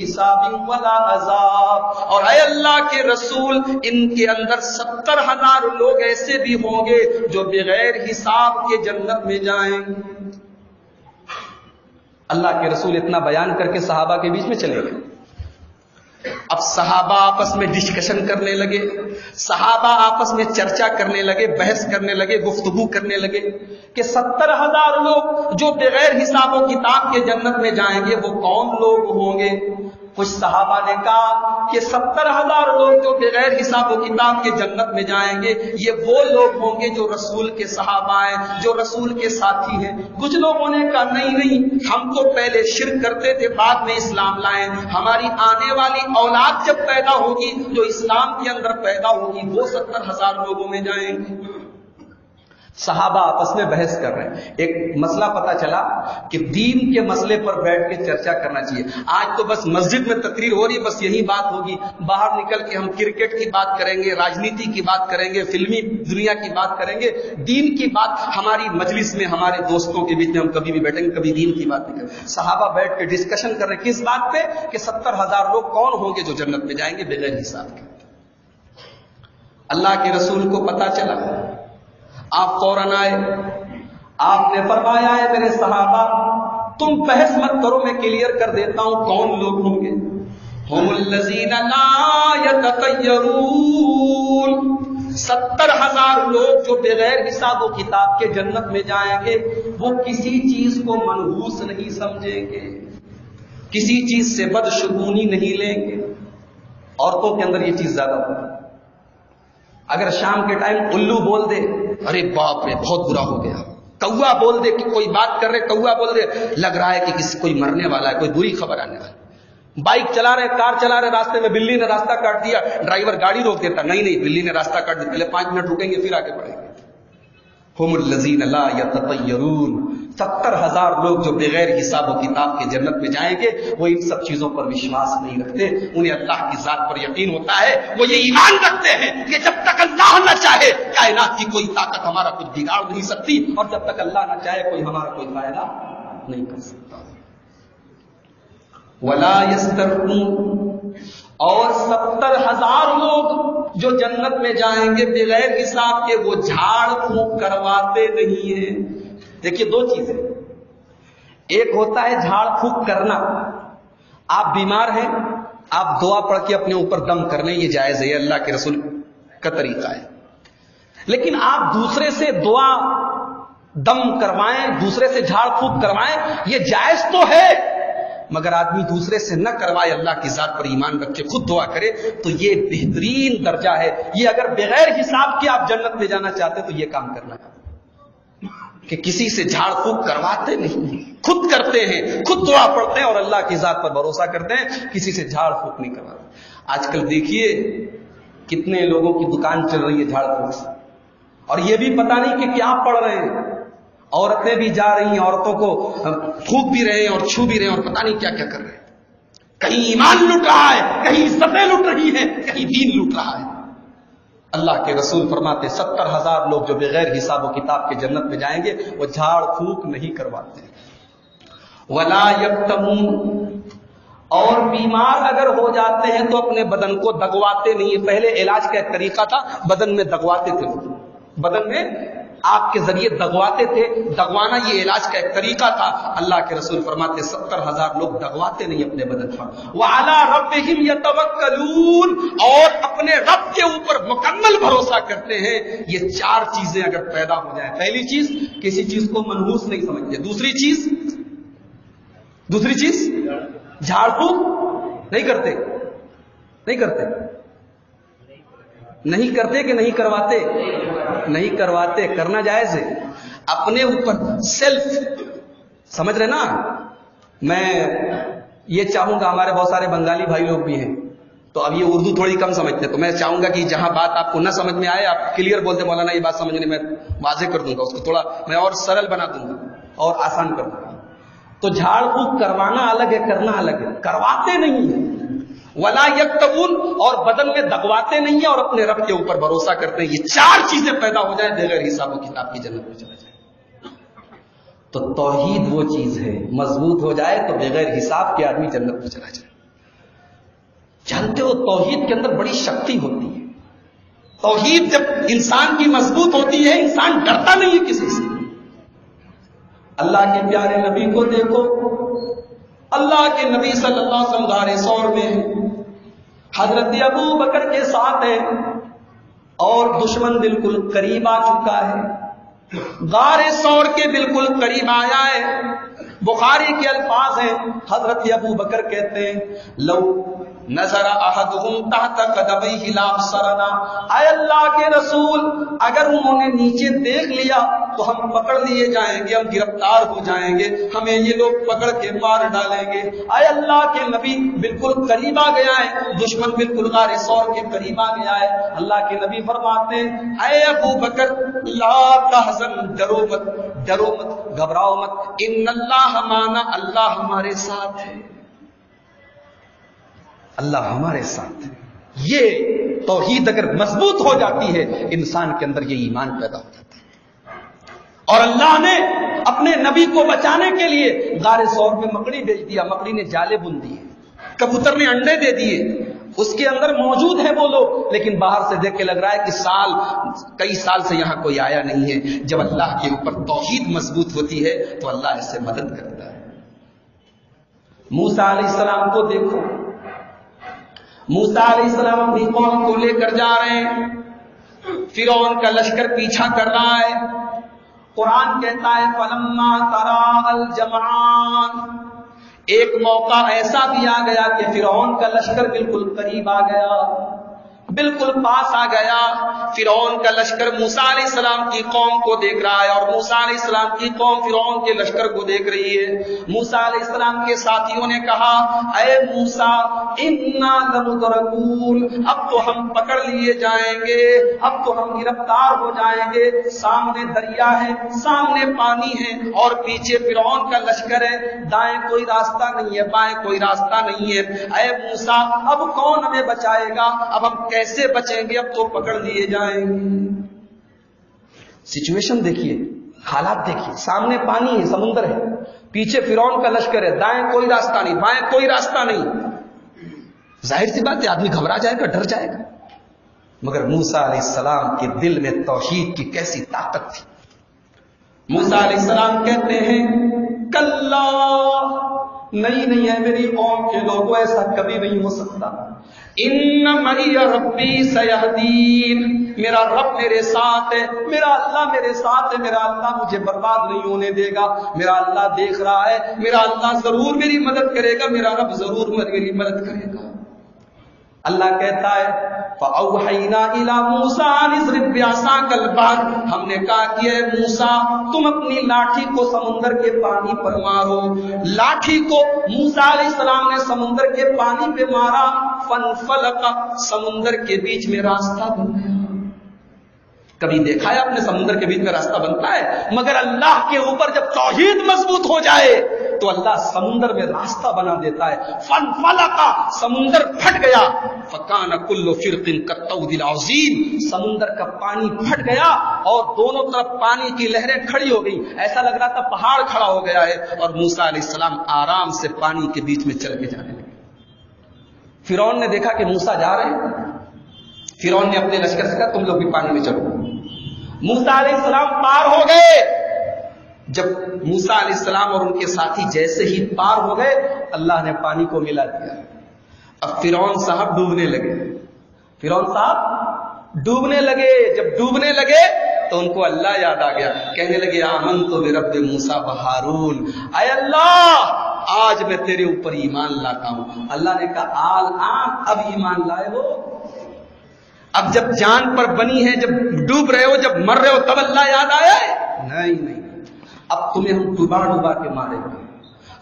حساب ولا عذاب۔ اور اے اللہ کے رسول، ان کے اندر ستر ہزار لوگ ایسے بھی ہوں گے جو بغیر حساب کے جنت میں جائیں۔ اللہ کے رسول اتنا بیان کر کے صحابہ کے بیچ میں چلے گئے۔ اب صحابہ آپس میں ڈسکشن کرنے لگے، صحابہ آپس میں چرچا کرنے لگے، بحث کرنے لگے، گفتگو کرنے لگے کہ ستر ہزار لوگ جو بغیر حساب و کتاب کے جنت میں جائیں گے، وہ کون لوگ ہوں گے؟ کچھ صحابہ نے کہا کہ ستر ہزار لوگ جو بغیر حساب و کتاب کے جنت میں جائیں گے، یہ وہ لوگ ہوں گے جو رسول کے صحابہ ہیں، جو رسول کے ساتھی ہیں۔ کچھ لوگوں نے کہا، نہیں نہیں، ہم تو پہلے شرک کرتے تھے، بعد میں اسلام لائیں ہماری آنے والی اولاد جب پیدا ہوگی، جو اسلام کے اندر پیدا ہوگی، وہ ستر ہزار لوگوں میں جائیں۔ گے صحابہ آپس میں بحث کر رہے ہیں۔ ایک مسئلہ پتا چلا کہ دین کے مسئلے پر بیٹھ کے چرچا کرنا چاہیے۔ آج تو بس مسجد میں تقریر ہو رہی ہے، بس یہی بات ہوگی۔ باہر نکل کے ہم کرکٹ کی بات کریں گے، راجنیتی کی بات کریں گے، فلمی دنیا کی بات کریں گے۔ دین کی بات ہماری مجلس میں، ہمارے دوستوں کے بیچ میں ہم کبھی بھی بیٹھیں گے، کبھی دین کی بات نہیں کریں صحابہ بیٹھ کے ڈسکشن کر رہے ہیں کس بات پہ؟ کہ ستر ہزار لوگ کون ہوں گے جو جنت میں جائیں گے بغیر حساب کے۔ اللہ کے رسول کو پتا چلا۔ آپ فوراً آئے۔ آپ نے فرمایا ہے میرے صحابہ، تم بحث مت کرو، میں کلیئر کر دیتا ہوں کون لوگ ہوں گے۔ ہم ستر ہزار لوگ جو بغیر حساب و کتاب کے جنت میں جائیں گے، وہ کسی چیز کو منحوس نہیں سمجھیں گے۔ کسی چیز سے بدشگونی نہیں لیں گے۔ عورتوں کے اندر یہ چیز زیادہ ہوگی اگر شام کے ٹائم الو بول دے، ارے باپ رے، بہت برا ہو گیا۔ کوا بول دے کہ کوئی بات کر رہے، کوا بول دے۔ لگ رہا ہے کہ کسی کوئی مرنے والا ہے، کوئی بری خبر آنے والا بائک چلا رہے، کار چلا رہے، راستے میں بلی نے راستہ کاٹ دیا، ڈرائیور گاڑی روک دیتا، نہیں نہیں، بلی نے راستہ کاٹ دیا، پہلے پانچ منٹ رکیں گے، پھر آگے بڑھیں گے۔ ہوم الزین اللہ یا تطیرون ستر ہزار لوگ جو بغیر حساب و کتاب کے جنت میں جائیں گے، وہ ان سب چیزوں پر وشواس نہیں رکھتے۔ انہیں اللہ کی ذات پر یقین ہوتا ہے، وہ یہ ایمان رکھتے ہیں کہ جب تک اللہ نہ چاہے، کائنات کی کوئی طاقت ہمارا کچھ بگاڑ نہیں سکتی اور جب تک اللہ نہ چاہے، کوئی ہمارا کوئی فائدہ نہیں کر سکتا۔ ولا اور ستر ہزار لوگ جو جنت میں جائیں گے، بغیر حساب کے وہ جھاڑ پھونک کرواتے نہیں ہیں۔ دیکھیے دو چیزیں۔ ایک ہوتا ہے جھاڑ پھونک کرنا۔ آپ بیمار ہیں، آپ دعا پڑھ کے اپنے اوپر دم کر لیں، یہ جائز ہے اللہ کے رسول کا طریقہ ہے۔ لیکن آپ دوسرے سے دعا دم کروائیں، دوسرے سے جھاڑ پھونک کروائیں، یہ جائز تو ہے۔ مگر آدمی دوسرے سے نہ کروائے اللہ کی ذات پر ایمان رکھ کے خود دعا کرے، تو یہ بہترین درجہ ہے۔ یہ اگر بغیر حساب کے آپ جنت میں جانا چاہتے تو یہ کام کرنا کہ کسی سے جھاڑ پھونک کرواتے نہیں خود کرتے ہیں، خود دعا پڑھتے ہیں اور اللہ کی ذات پر بھروسہ کرتے ہیں، کسی سے جھاڑ پھونک نہیں کرواتے۔ آج کل دیکھیے کتنے لوگوں کی دکان چل رہی ہے جھاڑ پھونک سے۔ اور یہ بھی پتا نہیں کہ کیا پڑھ رہے ہیں۔ عورتیں بھی جا رہی ہیں، عورتوں کو تھوک بھی رہے ہیں اور چھو بھی رہے ہیں اور پتہ نہیں کیا کیا کر رہے ہیں۔ کہیں ایمان لٹ رہا ہے، کہیں عزتیں لٹ رہی ہیں، کہیں دین لٹ رہا ہے۔ اللہ کے رسول فرماتے ستر ہزار لوگ جو بغیر حساب و کتاب کے جنت میں جائیں گے، وہ جھاڑ پھونک نہیں کرواتے۔ ولا یکتمون اور بیمار اگر ہو جاتے ہیں تو اپنے بدن کو دگواتے نہیں پہلے علاج کا ایک طریقہ تھا، بدن میں دگواتے تھے۔ بدن میں آپ کے ذریعے دگواتے تھے۔ دگوانا یہ علاج کا ایک طریقہ تھا۔ اللہ کے رسول فرماتے ستر ہزار لوگ دگواتے نہیں اپنے بدن پر۔ وہ اعلیٰ رب اور اپنے رب کے اوپر مکمل بھروسہ کرتے ہیں۔ یہ چار چیزیں اگر پیدا ہو جائیں، پہلی چیز، کسی چیز کو منحوس نہیں سمجھتے۔ دوسری چیز دوسری چیز جھاڑ پھونک نہیں کرتے۔ نہیں کرتے۔ نہیں کرتے کہ نہیں کرواتے؟ نہیں کرواتے، کرنا جائز ہے۔ اپنے اوپر سیلف سمجھ رہے نا؟ میں یہ چاہوں گا، ہمارے بہت سارے بنگالی بھائی لوگ بھی ہیں۔ تو اب یہ اردو تھوڑی کم سمجھتے تو میں چاہوں گا کہ جہاں بات آپ کو نہ سمجھ میں آئے، آپ کلیئر بولتے مولانا یہ بات سمجھنے میں واضح کر دوں گا۔ اس کو تھوڑا میں اور سرل بنا دوں گا اور آسان کر دوں گا۔ تو جھاڑ پھونک کروانا الگ ہے، کرنا الگ ہے۔ کرواتے نہیں ہیں۔ ولا یکتبون، اور بدن میں دگواتے نہیں ہیں اور اپنے رب کے اوپر بھروسہ کرتے ہیں۔ یہ چار چیزیں پیدا ہو جائیں، بغیر حساب و کتاب کی جنت میں چلا جائے۔ تو توحید وہ چیز ہے، مضبوط ہو جائے تو بغیر حساب کے آدمی جنت میں چلا جائے۔ جانتے ہو توحید کے اندر بڑی شکتی ہوتی ہے۔ توحید جب انسان کی مضبوط ہوتی ہے، انسان ڈرتا نہیں ہے کسی سے۔ اللہ کے پیارے نبی کو دیکھو اللہ کے نبی صلی اللہ علیہ وسلم غار سور میں حضرت ابو بکر کے ساتھ ہے اور دشمن بالکل قریب آ چکا ہے۔ غار سور کے بالکل قریب آیا ہے۔ بخاری کے الفاظ ہیں، حضرت ابو بکر کہتے ہیں، لو نظر احدهم تحت قدمه لا سرنا اے اللہ کے رسول، اگر انہوں نے نیچے دیکھ لیا تو ہم پکڑ لیے جائیں گے، ہم گرفتار ہو جائیں گے، ہمیں یہ لوگ پکڑ کے مار ڈالیں گے۔ اے اللہ کے نبی، بالکل قریب آ گیا ہے، دشمن بالکل غار سور کے قریب آ گیا ہے۔ اللہ کے نبی فرماتے ہیں، اے ابو بکر، لا تحزن، ڈرو مت ڈرو مت، گھبراؤ مت۔ ان اللہ مانا، اللہ ہمارے ساتھ ہے۔ اللہ ہمارے ساتھ یہ توحید اگر مضبوط ہو جاتی ہے، انسان کے اندر یہ ایمان پیدا ہو جاتا ہے۔ اور اللہ نے اپنے نبی کو بچانے کے لیے غار سور میں مکڑی بیچ دیا، مکڑی نے جالے بن دیے کبوتر نے انڈے دے دیے۔ اس کے اندر موجود ہے وہ لوگ، لیکن باہر سے دیکھ کے لگ رہا ہے کہ سال، کئی سال سے یہاں کوئی آیا نہیں ہے۔ جب اللہ کے اوپر توحید مضبوط ہوتی ہے، تو اللہ اس سے مدد کرتا ہے۔ موسا علیہ السلام کو دیکھو۔ موسا علیہ السلام اپنی قوم کو لے کر جا رہے ہیں۔ فرعون کا لشکر پیچھا کر رہا ہے۔ قرآن کہتا ہے، فلما ترا الجمعان۔ ایک موقع ایسا بھی آ گیا کہ فرعون کا لشکر بالکل قریب آ گیا۔ بالکل پاس آ گیا۔ فرعون کا لشکر موسا علیہ السلام کی قوم کو دیکھ رہا ہے اور موسا علیہ السلام کی قوم فرعون کے لشکر کو دیکھ رہی ہے۔ موسا علیہ السلام کے ساتھیوں نے کہا، اے موسا لمدرکون اب تو ہم پکڑ لیے جائیں گے، اب تو ہم گرفتار ہو جائیں گے۔ سامنے دریا ہے، سامنے پانی ہے اور پیچھے فرعون کا لشکر ہے۔ دائیں کوئی راستہ نہیں ہے، بائیں کوئی راستہ نہیں ہے۔ اے موسا اب کون ہمیں بچائے گا؟ اب ہم کیسے کیسے بچیں گے؟ اب تو پکڑ لیے جائیں گے۔ سچویشن دیکھیے، حالات دیکھیے۔ سامنے پانی ہے، سمندر ہے۔ پیچھے فرون کا لشکر ہے۔ دائیں کوئی راستہ نہیں، بائیں کوئی راستہ نہیں۔ ظاہر سی بات ہے، آدمی گھبرا جائے گا، ڈر جائے گا۔ مگر موسا علیہ السلام کے دل میں توحید کی کیسی طاقت تھی۔ موسا علیہ السلام کہتے ہیں کل نہیں نہیں ہے میری قوم کے لوگوں، ایسا کبھی نہیں ہو سکتا۔ ان ربی سیاحدین میرا رب میرے ساتھ ہے، میرا اللہ میرے ساتھ ہے، میرا اللہ مجھے برباد نہیں ہونے دے گا، میرا اللہ دیکھ رہا ہے، میرا اللہ ضرور میری مدد کرے گا، میرا رب ضرور میری مدد کرے گا۔ اللہ کہتا ہے ہم نے کہا کہ اے موسا تم اپنی لاٹھی کو سمندر کے پانی پر مارو۔ لاٹھی کو موسا علیہ السلام نے سمندر کے پانی پہ مارا۔ فن سمندر کے بیچ میں راستہ بن گیا کبھی دیکھا ہے اپنے سمندر کے بیچ میں راستہ بنتا ہے؟ مگر اللہ کے اوپر جب توحید مضبوط ہو جائے، تو اللہ سمندر میں راستہ بنا دیتا ہے۔ فن فلا کا سمندر پھٹ گیا۔ فکان کلو فرقن دل سمندر کا پانی پھٹ گیا اور دونوں طرف پانی کی لہریں کھڑی ہو گئی ایسا لگ رہا تھا پہاڑ کھڑا ہو گیا ہے اور موسا علیہ السلام آرام سے پانی کے بیچ میں چل کے جانے لگے۔ فرون نے دیکھا کہ موسا جا رہے ہیں۔ فرون نے اپنے لشکر سے کہا، تم لوگ بھی پانی میں چلو۔ موسا علیہ السلام پار ہو گئے۔ جب موسا علیہ السلام اور ان کے ساتھی جیسے ہی پار ہو گئے، اللہ نے پانی کو ملا دیا۔ اب فرون صاحب ڈوبنے لگے۔ فرون صاحب ڈوبنے لگے۔ جب ڈوبنے لگے تو ان کو اللہ یاد آ گیا۔ کہنے لگے آمن تو رب موسا بہارون اے اللہ، آج میں تیرے اوپر ایمان لاتا ہوں۔ اللہ نے کہا، آل آم اب ایمان لائے ہو؟ اب جب جان پر بنی ہے جب ڈوب رہے ہو، جب مر رہے ہو، تب اللہ یاد آیا ہے؟ نہیں نہیں۔ اب تمہیں ہم ڈوبا ڈوبا کے مارے گے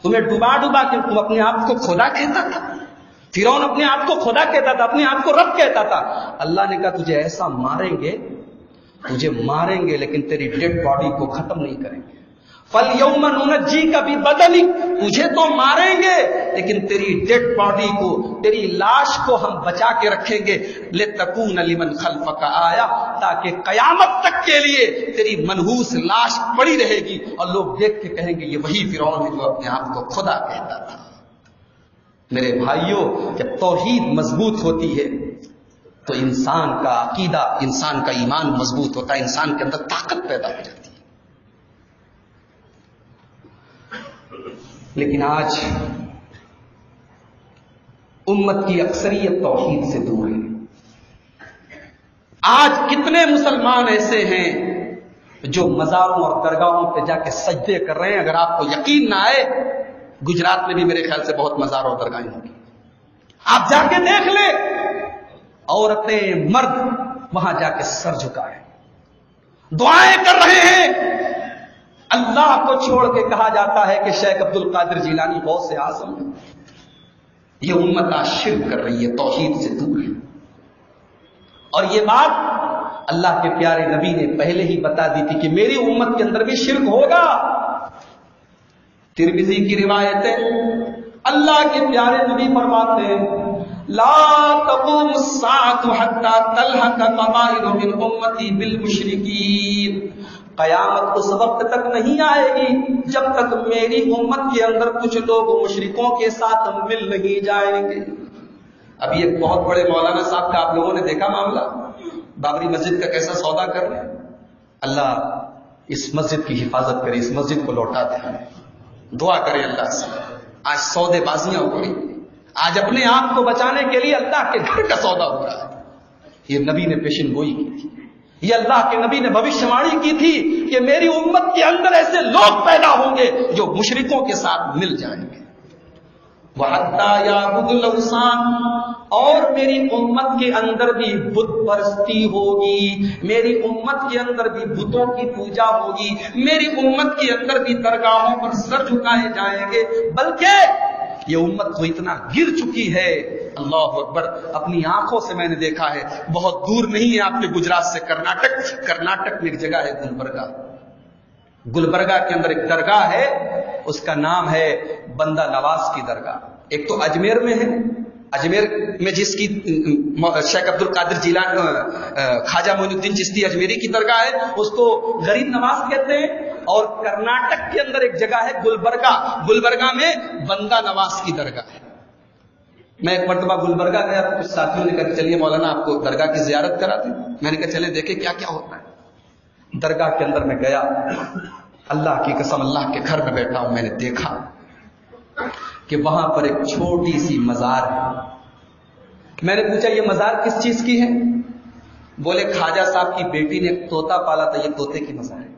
تمہیں ڈوبا ڈوبا کے تم اپنے آپ کو خدا کہتا تھا۔ فرون اپنے آپ کو خدا کہتا تھا، اپنے آپ کو رب کہتا تھا۔ اللہ نے کہا، تجھے ایسا ماریں گے، تجھے ماریں گے، لیکن تیری ڈیڈ باڈی کو ختم نہیں کریں گے۔ فل یومن جی کا بھی بدل تجھے تو ماریں گے، لیکن تیری ڈیڈ باڈی کو، تیری لاش کو ہم بچا کے رکھیں گے۔ لے تکون لمن خلف کا آیا تاکہ قیامت تک کے لیے تیری منہوس لاش پڑی رہے گی۔ اور لوگ دیکھ کے کہیں گے، یہ وہی فرعون ہے جو اپنے آپ کو خدا کہتا تھا۔ میرے بھائیوں جب توحید مضبوط ہوتی ہے، تو انسان کا عقیدہ، انسان کا ایمان مضبوط ہوتا ہے، انسان کے اندر طاقت پیدا ہو جاتی ہے۔ لیکن آج امت کی اکثریت توحید سے دور ہے۔ آج کتنے مسلمان ایسے ہیں جو مزاروں اور درگاہوں پہ جا کے سجدے کر رہے ہیں۔ اگر آپ کو یقین نہ آئے، گجرات میں بھی میرے خیال سے بہت مزار اور درگاہیں ہوں گی۔ آپ جا کے دیکھ لیں، عورتیں، مرد وہاں جا کے سر جھکائے دعائیں کر رہے ہیں اللہ کو چھوڑ کے کہا جاتا ہے کہ شیخ عبد القادر جیلانی بہت سے آزم یہ امت آج شرک کر رہی ہے، توحید سے دور ہے۔ اور یہ بات اللہ کے پیارے نبی نے پہلے ہی بتا دی تھی کہ میری امت کے اندر بھی شرک ہوگا۔ تربیزی کی روایتیں اللہ کے پیارے نبی فرماتے ہیں، لا تقوم الساعة حتى تلحق قبائل من امتی بالمشرکین قیامت اس وقت تک نہیں آئے گی جب تک میری امت کے اندر کچھ لوگ مشرکوں کے ساتھ مل نہیں جائیں گے۔ ابھی ایک بہت بڑے مولانا صاحب کا آپ لوگوں نے دیکھا معاملہ۔ بابری مسجد کا کیسا سودا کر رہے اللہ اس مسجد کی حفاظت کرے، اس مسجد کو لوٹا دے دعا کرے اللہ سے۔ آج سودے بازیاں ہو گئی۔ آج اپنے آپ کو بچانے کے لیے اللہ کے گھر کا سودا ہو رہا ہے۔ یہ نبی نے پیشن گوئی کی تھی۔ یہ اللہ کے نبی نے بھوشیہ کی تھی کہ میری امت کے اندر ایسے لوگ پیدا ہوں گے جو مشرکوں کے ساتھ مل جائیں گے۔ وہ یا اور میری امت کے اندر بھی بت پرستی ہوگی، میری امت کے اندر بھی بتوں کی پوجا ہوگی، میری امت کے اندر بھی درگاہوں پر سر جھکائے جائیں گے، بلکہ یہ امت تو اتنا گر چکی ہے۔ اللہ اکبر، اپنی آنکھوں سے میں نے دیکھا ہے۔ بہت دور نہیں ہے آپ کے گجرات سے کرناٹک۔ کرناٹک میں ایک جگہ ہے گلبرگا گلبرگا کے اندر ایک درگاہ ہے۔ اس کا نام ہے بندہ نواز کی درگاہ۔ ایک تو اجمیر میں ہے۔ اجمیر میں جس کی شیخ عبد القادر جیلان خواجہ معین الدین چشتی اجمیری کی درگاہ ہے۔ اس کو غریب نواز کہتے ہیں۔ اور کرناٹک کے اندر ایک جگہ ہے گلبرگا گلبرگا میں بندہ نواز کی درگاہ ہے۔ میں ایک مرتبہ گلبرگا گیا، کچھ ساتھیوں نے کہا، چلیے مولانا، آپ کو درگاہ کی زیارت کرا دیں میں نے کہا چلے دیکھیں کیا کیا ہوتا ہے۔ درگاہ کے اندر میں گیا۔ اللہ کی قسم، اللہ کے گھر میں بیٹھا ہوں، میں نے دیکھا کہ وہاں پر ایک چھوٹی سی مزار ہے۔ میں نے پوچھا، یہ مزار کس چیز کی ہے؟ بولے، خواجہ صاحب کی بیٹی نے توتا پالا تھا، یہ توتے کی مزار ہے۔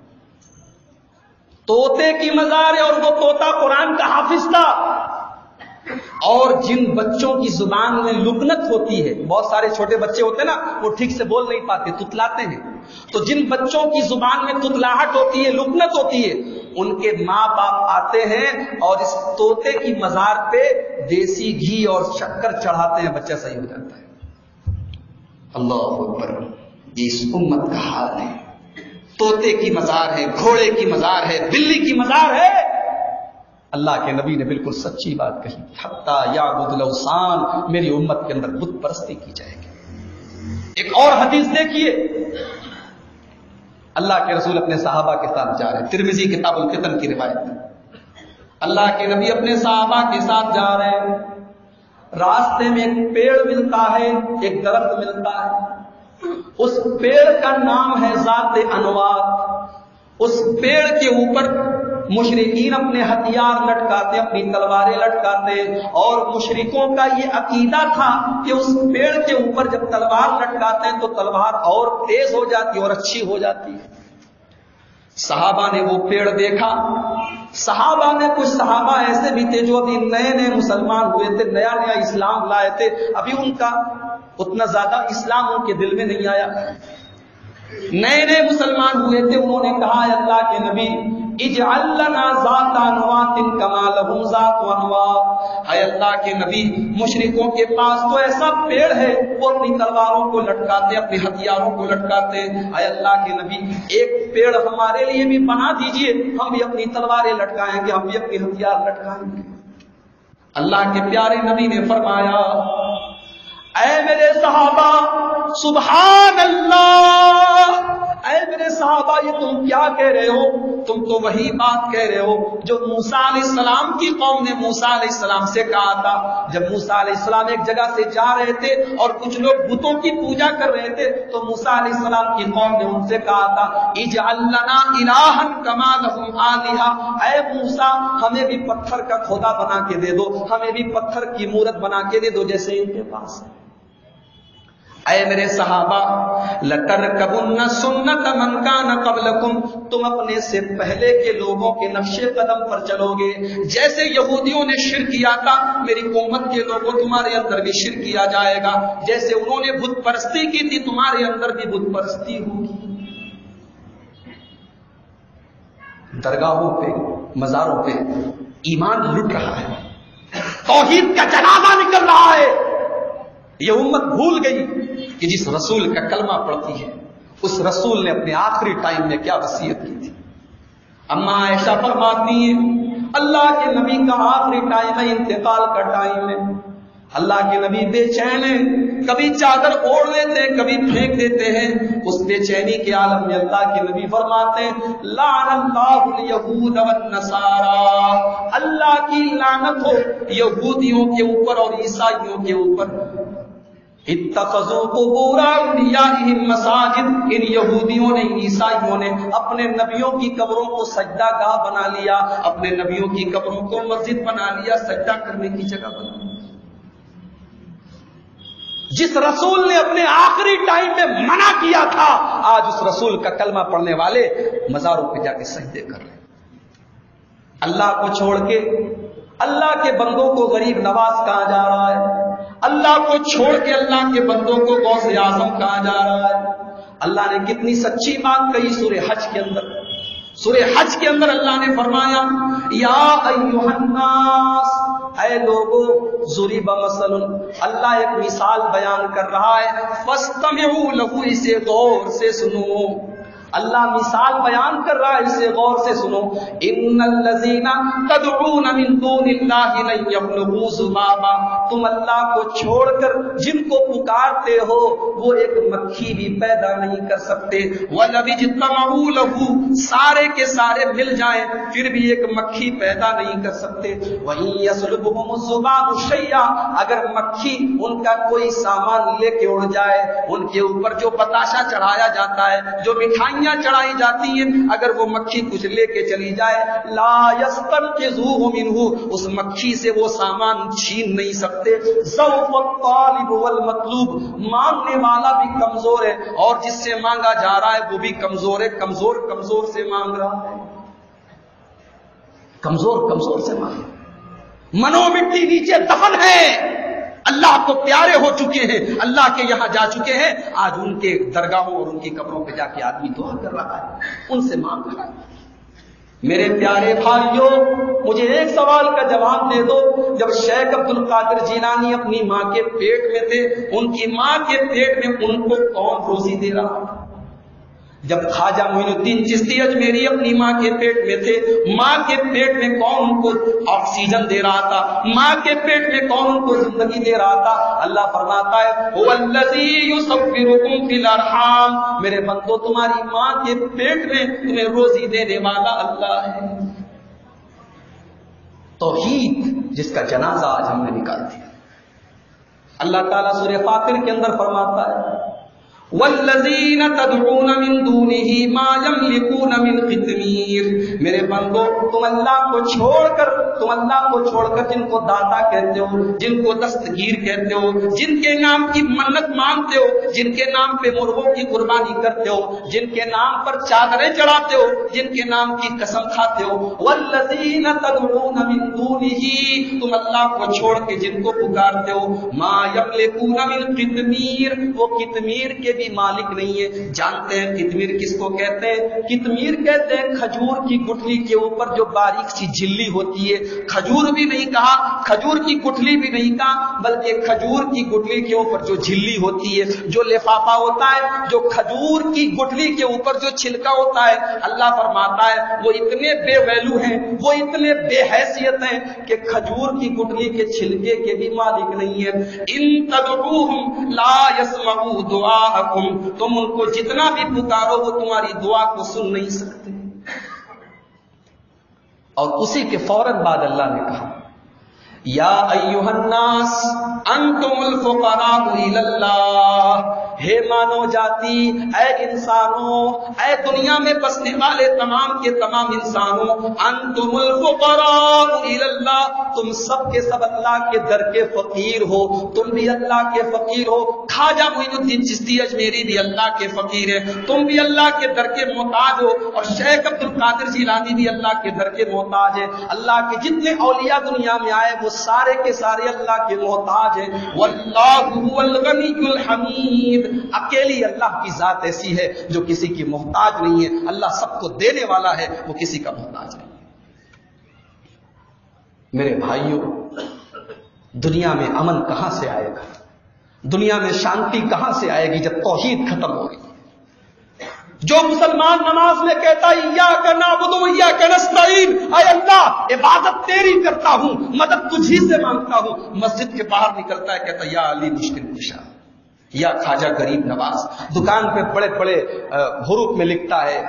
توتے کی مزار ہے اور وہ توتا قرآن کا حافظ تھا۔ اور جن بچوں کی زبان میں لکنت ہوتی ہے، بہت سارے چھوٹے بچے ہوتے ہیں نا، وہ ٹھیک سے بول نہیں پاتے، تتلاتے ہیں۔ تو جن بچوں کی زبان میں تتلاہٹ ہوتی ہے، لکنت ہوتی ہے، ان کے ماں باپ آتے ہیں اور اس توتے کی مزار پہ دیسی گھی اور شکر چڑھاتے ہیں، بچہ صحیح ہو جاتا ہے۔ اللہ اکبر یہ اس امت کا حال ہے۔ توتے کی مزار ہے، گھوڑے کی مزار ہے، بلی کی مزار ہے۔ اللہ کے نبی نے بالکل سچی بات کہی حتیٰ یا بدلوسان میری امت کے اندر بت پرستی کی جائے گی۔ ایک اور حدیث دیکھیے۔ اللہ کے رسول اپنے صحابہ کے ساتھ جا رہے ہیں۔ ترمیزی کتاب الفتن کی روایت اللہ کے نبی اپنے صحابہ کے ساتھ جا رہے ہیں۔ راستے میں ایک پیڑ ملتا ہے، ایک درخت ملتا ہے۔ اس پیڑ کا نام ہے ذات انوار۔ اس پیڑ کے اوپر مشرقین اپنے ہتھیار لٹکاتے، اپنی تلواریں لٹکاتے، اور مشرقوں کا یہ عقیدہ تھا کہ اس پیڑ کے اوپر جب تلوار لٹکاتے ہیں تو تلوار اور تیز ہو جاتی اور اچھی ہو جاتی۔ ہے صحابہ نے وہ پیڑ دیکھا۔ صحابہ نے کچھ صحابہ ایسے بھی تھے جو ابھی نئے نئے مسلمان ہوئے تھے، نیا نیا اسلام لائے تھے۔ ابھی ان کا اتنا زیادہ اسلام ان کے دل میں نہیں آیا۔ نئے نئے مسلمان ہوئے تھے، انہوں نے کہا اللہ کے نبی، اجعل لنا اے اللہ کے نبی، مشرکوں کے پاس تو ایسا پیڑ ہے، وہ اپنی تلواروں کو لٹکاتے اپنے ہتھیاروں کو لٹکاتے۔ اے اللہ کے نبی، ایک پیڑ ہمارے لیے بھی بنا دیجیے، ہم بھی اپنی تلواریں لٹکائیں گے، ہم بھی اپنی ہتھیار لٹکائیں گے۔ اللہ کے پیارے نبی نے فرمایا اے میرے صحابہ سبحان اللہ اے میرے صحابہ، یہ تم کیا کہہ رہے ہو؟ تم تو وہی بات کہہ رہے ہو جو موسا علیہ السلام کی قوم نے موسا علیہ السلام سے کہا تھا۔ جب موسا علیہ السلام ایک جگہ سے جا رہے تھے اور کچھ لوگ بتوں کی پوجا کر رہے تھے، تو موسا علیہ السلام کی قوم نے ان سے کہا تھا اج اللہ کمال اے موسا ہمیں بھی پتھر کا کھودا بنا کے دے دو، ہمیں بھی پتھر کی مورت بنا کے دے دو جیسے ان کے پاس ہے۔ اے میرے صحابہ لکر کبن سنت من کان قبلکم تم اپنے سے پہلے کے لوگوں کے نقش قدم پر چلو گے۔ جیسے یہودیوں نے شر کیا تھا، میری قومت کے لوگوں، تمہارے اندر بھی شر کیا جائے گا۔ جیسے انہوں نے بت پرستی کی تھی، تمہارے اندر بھی بت پرستی ہوگی۔ درگاہوں پہ، مزاروں پہ ایمان لٹ رہا ہے۔ توحید کا جنازہ نکل رہا ہے۔ یہ امت بھول گئی کہ جس رسول کا کلمہ پڑتی ہے، اس رسول نے اپنے آخری ٹائم میں کیا وسیعت کی تھی؟ اما ایسا فرماتی ہے اللہ کے نبی کا آخری ٹائم ہے، انتقال کا ٹائم ہے۔ اللہ کے نبی بے چین ہے کبھی چادر اوڑھ لیتے ہیں، کبھی پھینک دیتے ہیں۔ اس بے چینی کے عالم میں اللہ کے نبی فرماتے ہیں لعن اللہ الیہود والنصارا اللہ کی لعنت ہو، یہودیوں کے اوپر اور عیسائیوں کے اوپر۔ اتخذوا قبور انبیائہم مساجد، ان یہودیوں نے، عیسائیوں نے اپنے نبیوں کی قبروں کو سجدہ گاہ بنا لیا، اپنے نبیوں کی قبروں کو مسجد بنا لیا، سجدہ کرنے کی جگہ بنا لیا۔ جس رسول نے اپنے آخری ٹائم میں منع کیا تھا، آج اس رسول کا کلمہ پڑھنے والے مزاروں پہ جا کے سجدے کر رہے اللہ کو چھوڑ کے، اللہ کے بندوں کو غریب نواز کہا جا رہا ہے؟ اللہ کو چھوڑ کے اللہ کے بندوں کو غوث اعظم کہا جا رہا ہے۔ اللہ نے کتنی سچی بات کہی سورہ حج کے اندر۔ سورہ حج کے اندر اللہ نے فرمایا، یا الناس، اے لوگو، ضریب مثل اللہ ایک مثال بیان کر رہا ہے، فاستمعوا له اسے غور سے سنو۔ اللہ مثال بیان کر رہا ہے، اسے غور سے سنو۔ ان الذين تدعون من دون الله لن يخلقوا ذبابا تم اللہ کو چھوڑ کر جن کو پکارتے ہو، وہ ایک مکھی بھی پیدا نہیں کر سکتے۔ ولو اجتمعوا له۔ سارے کے سارے مل جائیں، پھر بھی ایک مکھی پیدا نہیں کر سکتے۔ وہیں يسلبهم الذباب شيئا۔ اگر مکھی ان کا کوئی سامان لے کے اڑ جائے، ان کے اوپر جو پتاشا چڑھایا جاتا ہے، جو مٹھائیاں مکھیاں چڑھائی جاتی ہیں۔ اگر وہ مکھی کچھ لے کے چلی جائے، لا یستن کے اس مکھی سے وہ سامان چھین نہیں سکتے۔ ضعف الطالب والمطلوب مانگنے والا بھی کمزور ہے۔ اور جس سے مانگا جا رہا ہے، وہ بھی کمزور ہے۔ کمزور کمزور سے مانگ رہا ہے۔ کمزور کمزور سے مانگ منو مٹی نیچے دفن ہے۔ اللہ کو پیارے ہو چکے ہیں، اللہ کے یہاں جا چکے ہیں۔ آج ان کے درگاہوں اور ان کی قبروں پہ جا کے آدمی دعا کر رہا ہے، ان سے مانگ رہا ہے۔ میرے پیارے بھائیوں، مجھے ایک سوال کا جواب دے دو۔ جب شیخ عبد القادر جیلانی اپنی ماں کے پیٹ میں تھے، ان کی ماں کے پیٹ میں ان کو کون روزی دے رہا تھا؟ جب خواجہ معین الدین چشتی اجمیری اپنی ماں کے پیٹ میں تھے، ماں کے پیٹ میں کون ان کو آکسیجن دے رہا تھا، ماں کے پیٹ میں کون ان کو زندگی دے رہا تھا۔ اللہ فرماتا ہے میرے بندو، تمہاری ماں کے پیٹ میں تمہیں روزی دینے والا اللہ ہے۔ توحید، جس کا جنازہ آج ہم نے نکال دیا۔ اللہ تعالیٰ سورہ فاطر کے اندر فرماتا ہے والذین تدعون من دونه ما يملكون من قطمیر میرے بندو، تم اللہ کو چھوڑ کر تم اللہ کو چھوڑ کر جن کو داتا کہتے ہو، جن کو دستگیر کہتے ہو، جن کے نام کی منت مانتے ہو، جن کے نام پہ مرغوں کی قربانی کرتے ہو، جن کے نام پر چادریں چڑھاتے ہو، جن کے نام کی قسم کھاتے ہو۔ والذین تدعون من دونه، تم اللہ کو چھوڑ کے جن کو پکارتے ہو۔ ما يملكون من قطمیر وہ قطمیر کے بھی بھی مالک نہیں ہے جانتے ہیں کتمیر کس کو کہتے ہیں؟ کتمیر کہتے ہیں کھجور کی گٹلی کے اوپر جو باریک سی جلی ہوتی ہے۔ کھجور بھی نہیں کہا، کھجور کی گٹلی بھی نہیں کہا، بلکہ کھجور کی گٹلی کے اوپر جو جلی ہوتی ہے، جو لفافہ ہوتا ہے، جو کھجور کی گٹلی کے اوپر جو چھلکا ہوتا ہے، اللہ فرماتا ہے، وہ اتنے بے ویلو ہیں، وہ اتنے بے حیثیت ہیں کہ کھجور کی گٹلی کے چھلکے کے بھی مالک نہیں ہے ان تدعوہم لا يسمعوا دعاءکم، تم ان کو جتنا بھی پکارو، وہ تمہاری دعا کو سن نہیں سکتے۔ اور اسی کے فوراً بعد اللہ نے کہا یا ایوہ الناس انتم الفقراء اللہ ہے مانو جاتی، اے انسانوں اے دنیا میں بسنے والے تمام کے تمام انسانوں انتم الفقراء اللہ تم سب کے سب اللہ کے در کے فقیر ہو، تم بھی اللہ کے فقیر ہو۔ خواجہ معین الدین چشتی اجمیری بھی اللہ کے فقیر ہے۔ تم بھی اللہ کے در کے محتاج ہو۔ اور شیخ عبد القادر جیلانی بھی اللہ کے در کے محتاج ہے۔ اللہ کے جتنے اولیاء دنیا میں آئے، وہ سارے کے سارے اللہ کے محتاج ہیں۔ واللہ الغنی الحمید۔ اکیلی اللہ کی ذات ایسی ہے جو کسی کی محتاج نہیں ہے۔ اللہ سب کو دینے والا ہے، وہ کسی کا محتاج نہیں میرے بھائیوں، دنیا میں امن کہاں سے آئے گا؟ دنیا میں شانتی کہاں سے آئے گی جب توحید ختم ہوگی؟ جو مسلمان نماز میں کہتا یا کرنا بدو یا اے اللہ، عبادت تیری کرتا ہوں، مدد تجھی سے مانگتا ہوں. مسجد کے باہر نکلتا ہے، کہتا یا علی مشکل کشا. یا خواجہ غریب نواز، دکان پہ بڑے بڑے حروف میں لکھتا ہے،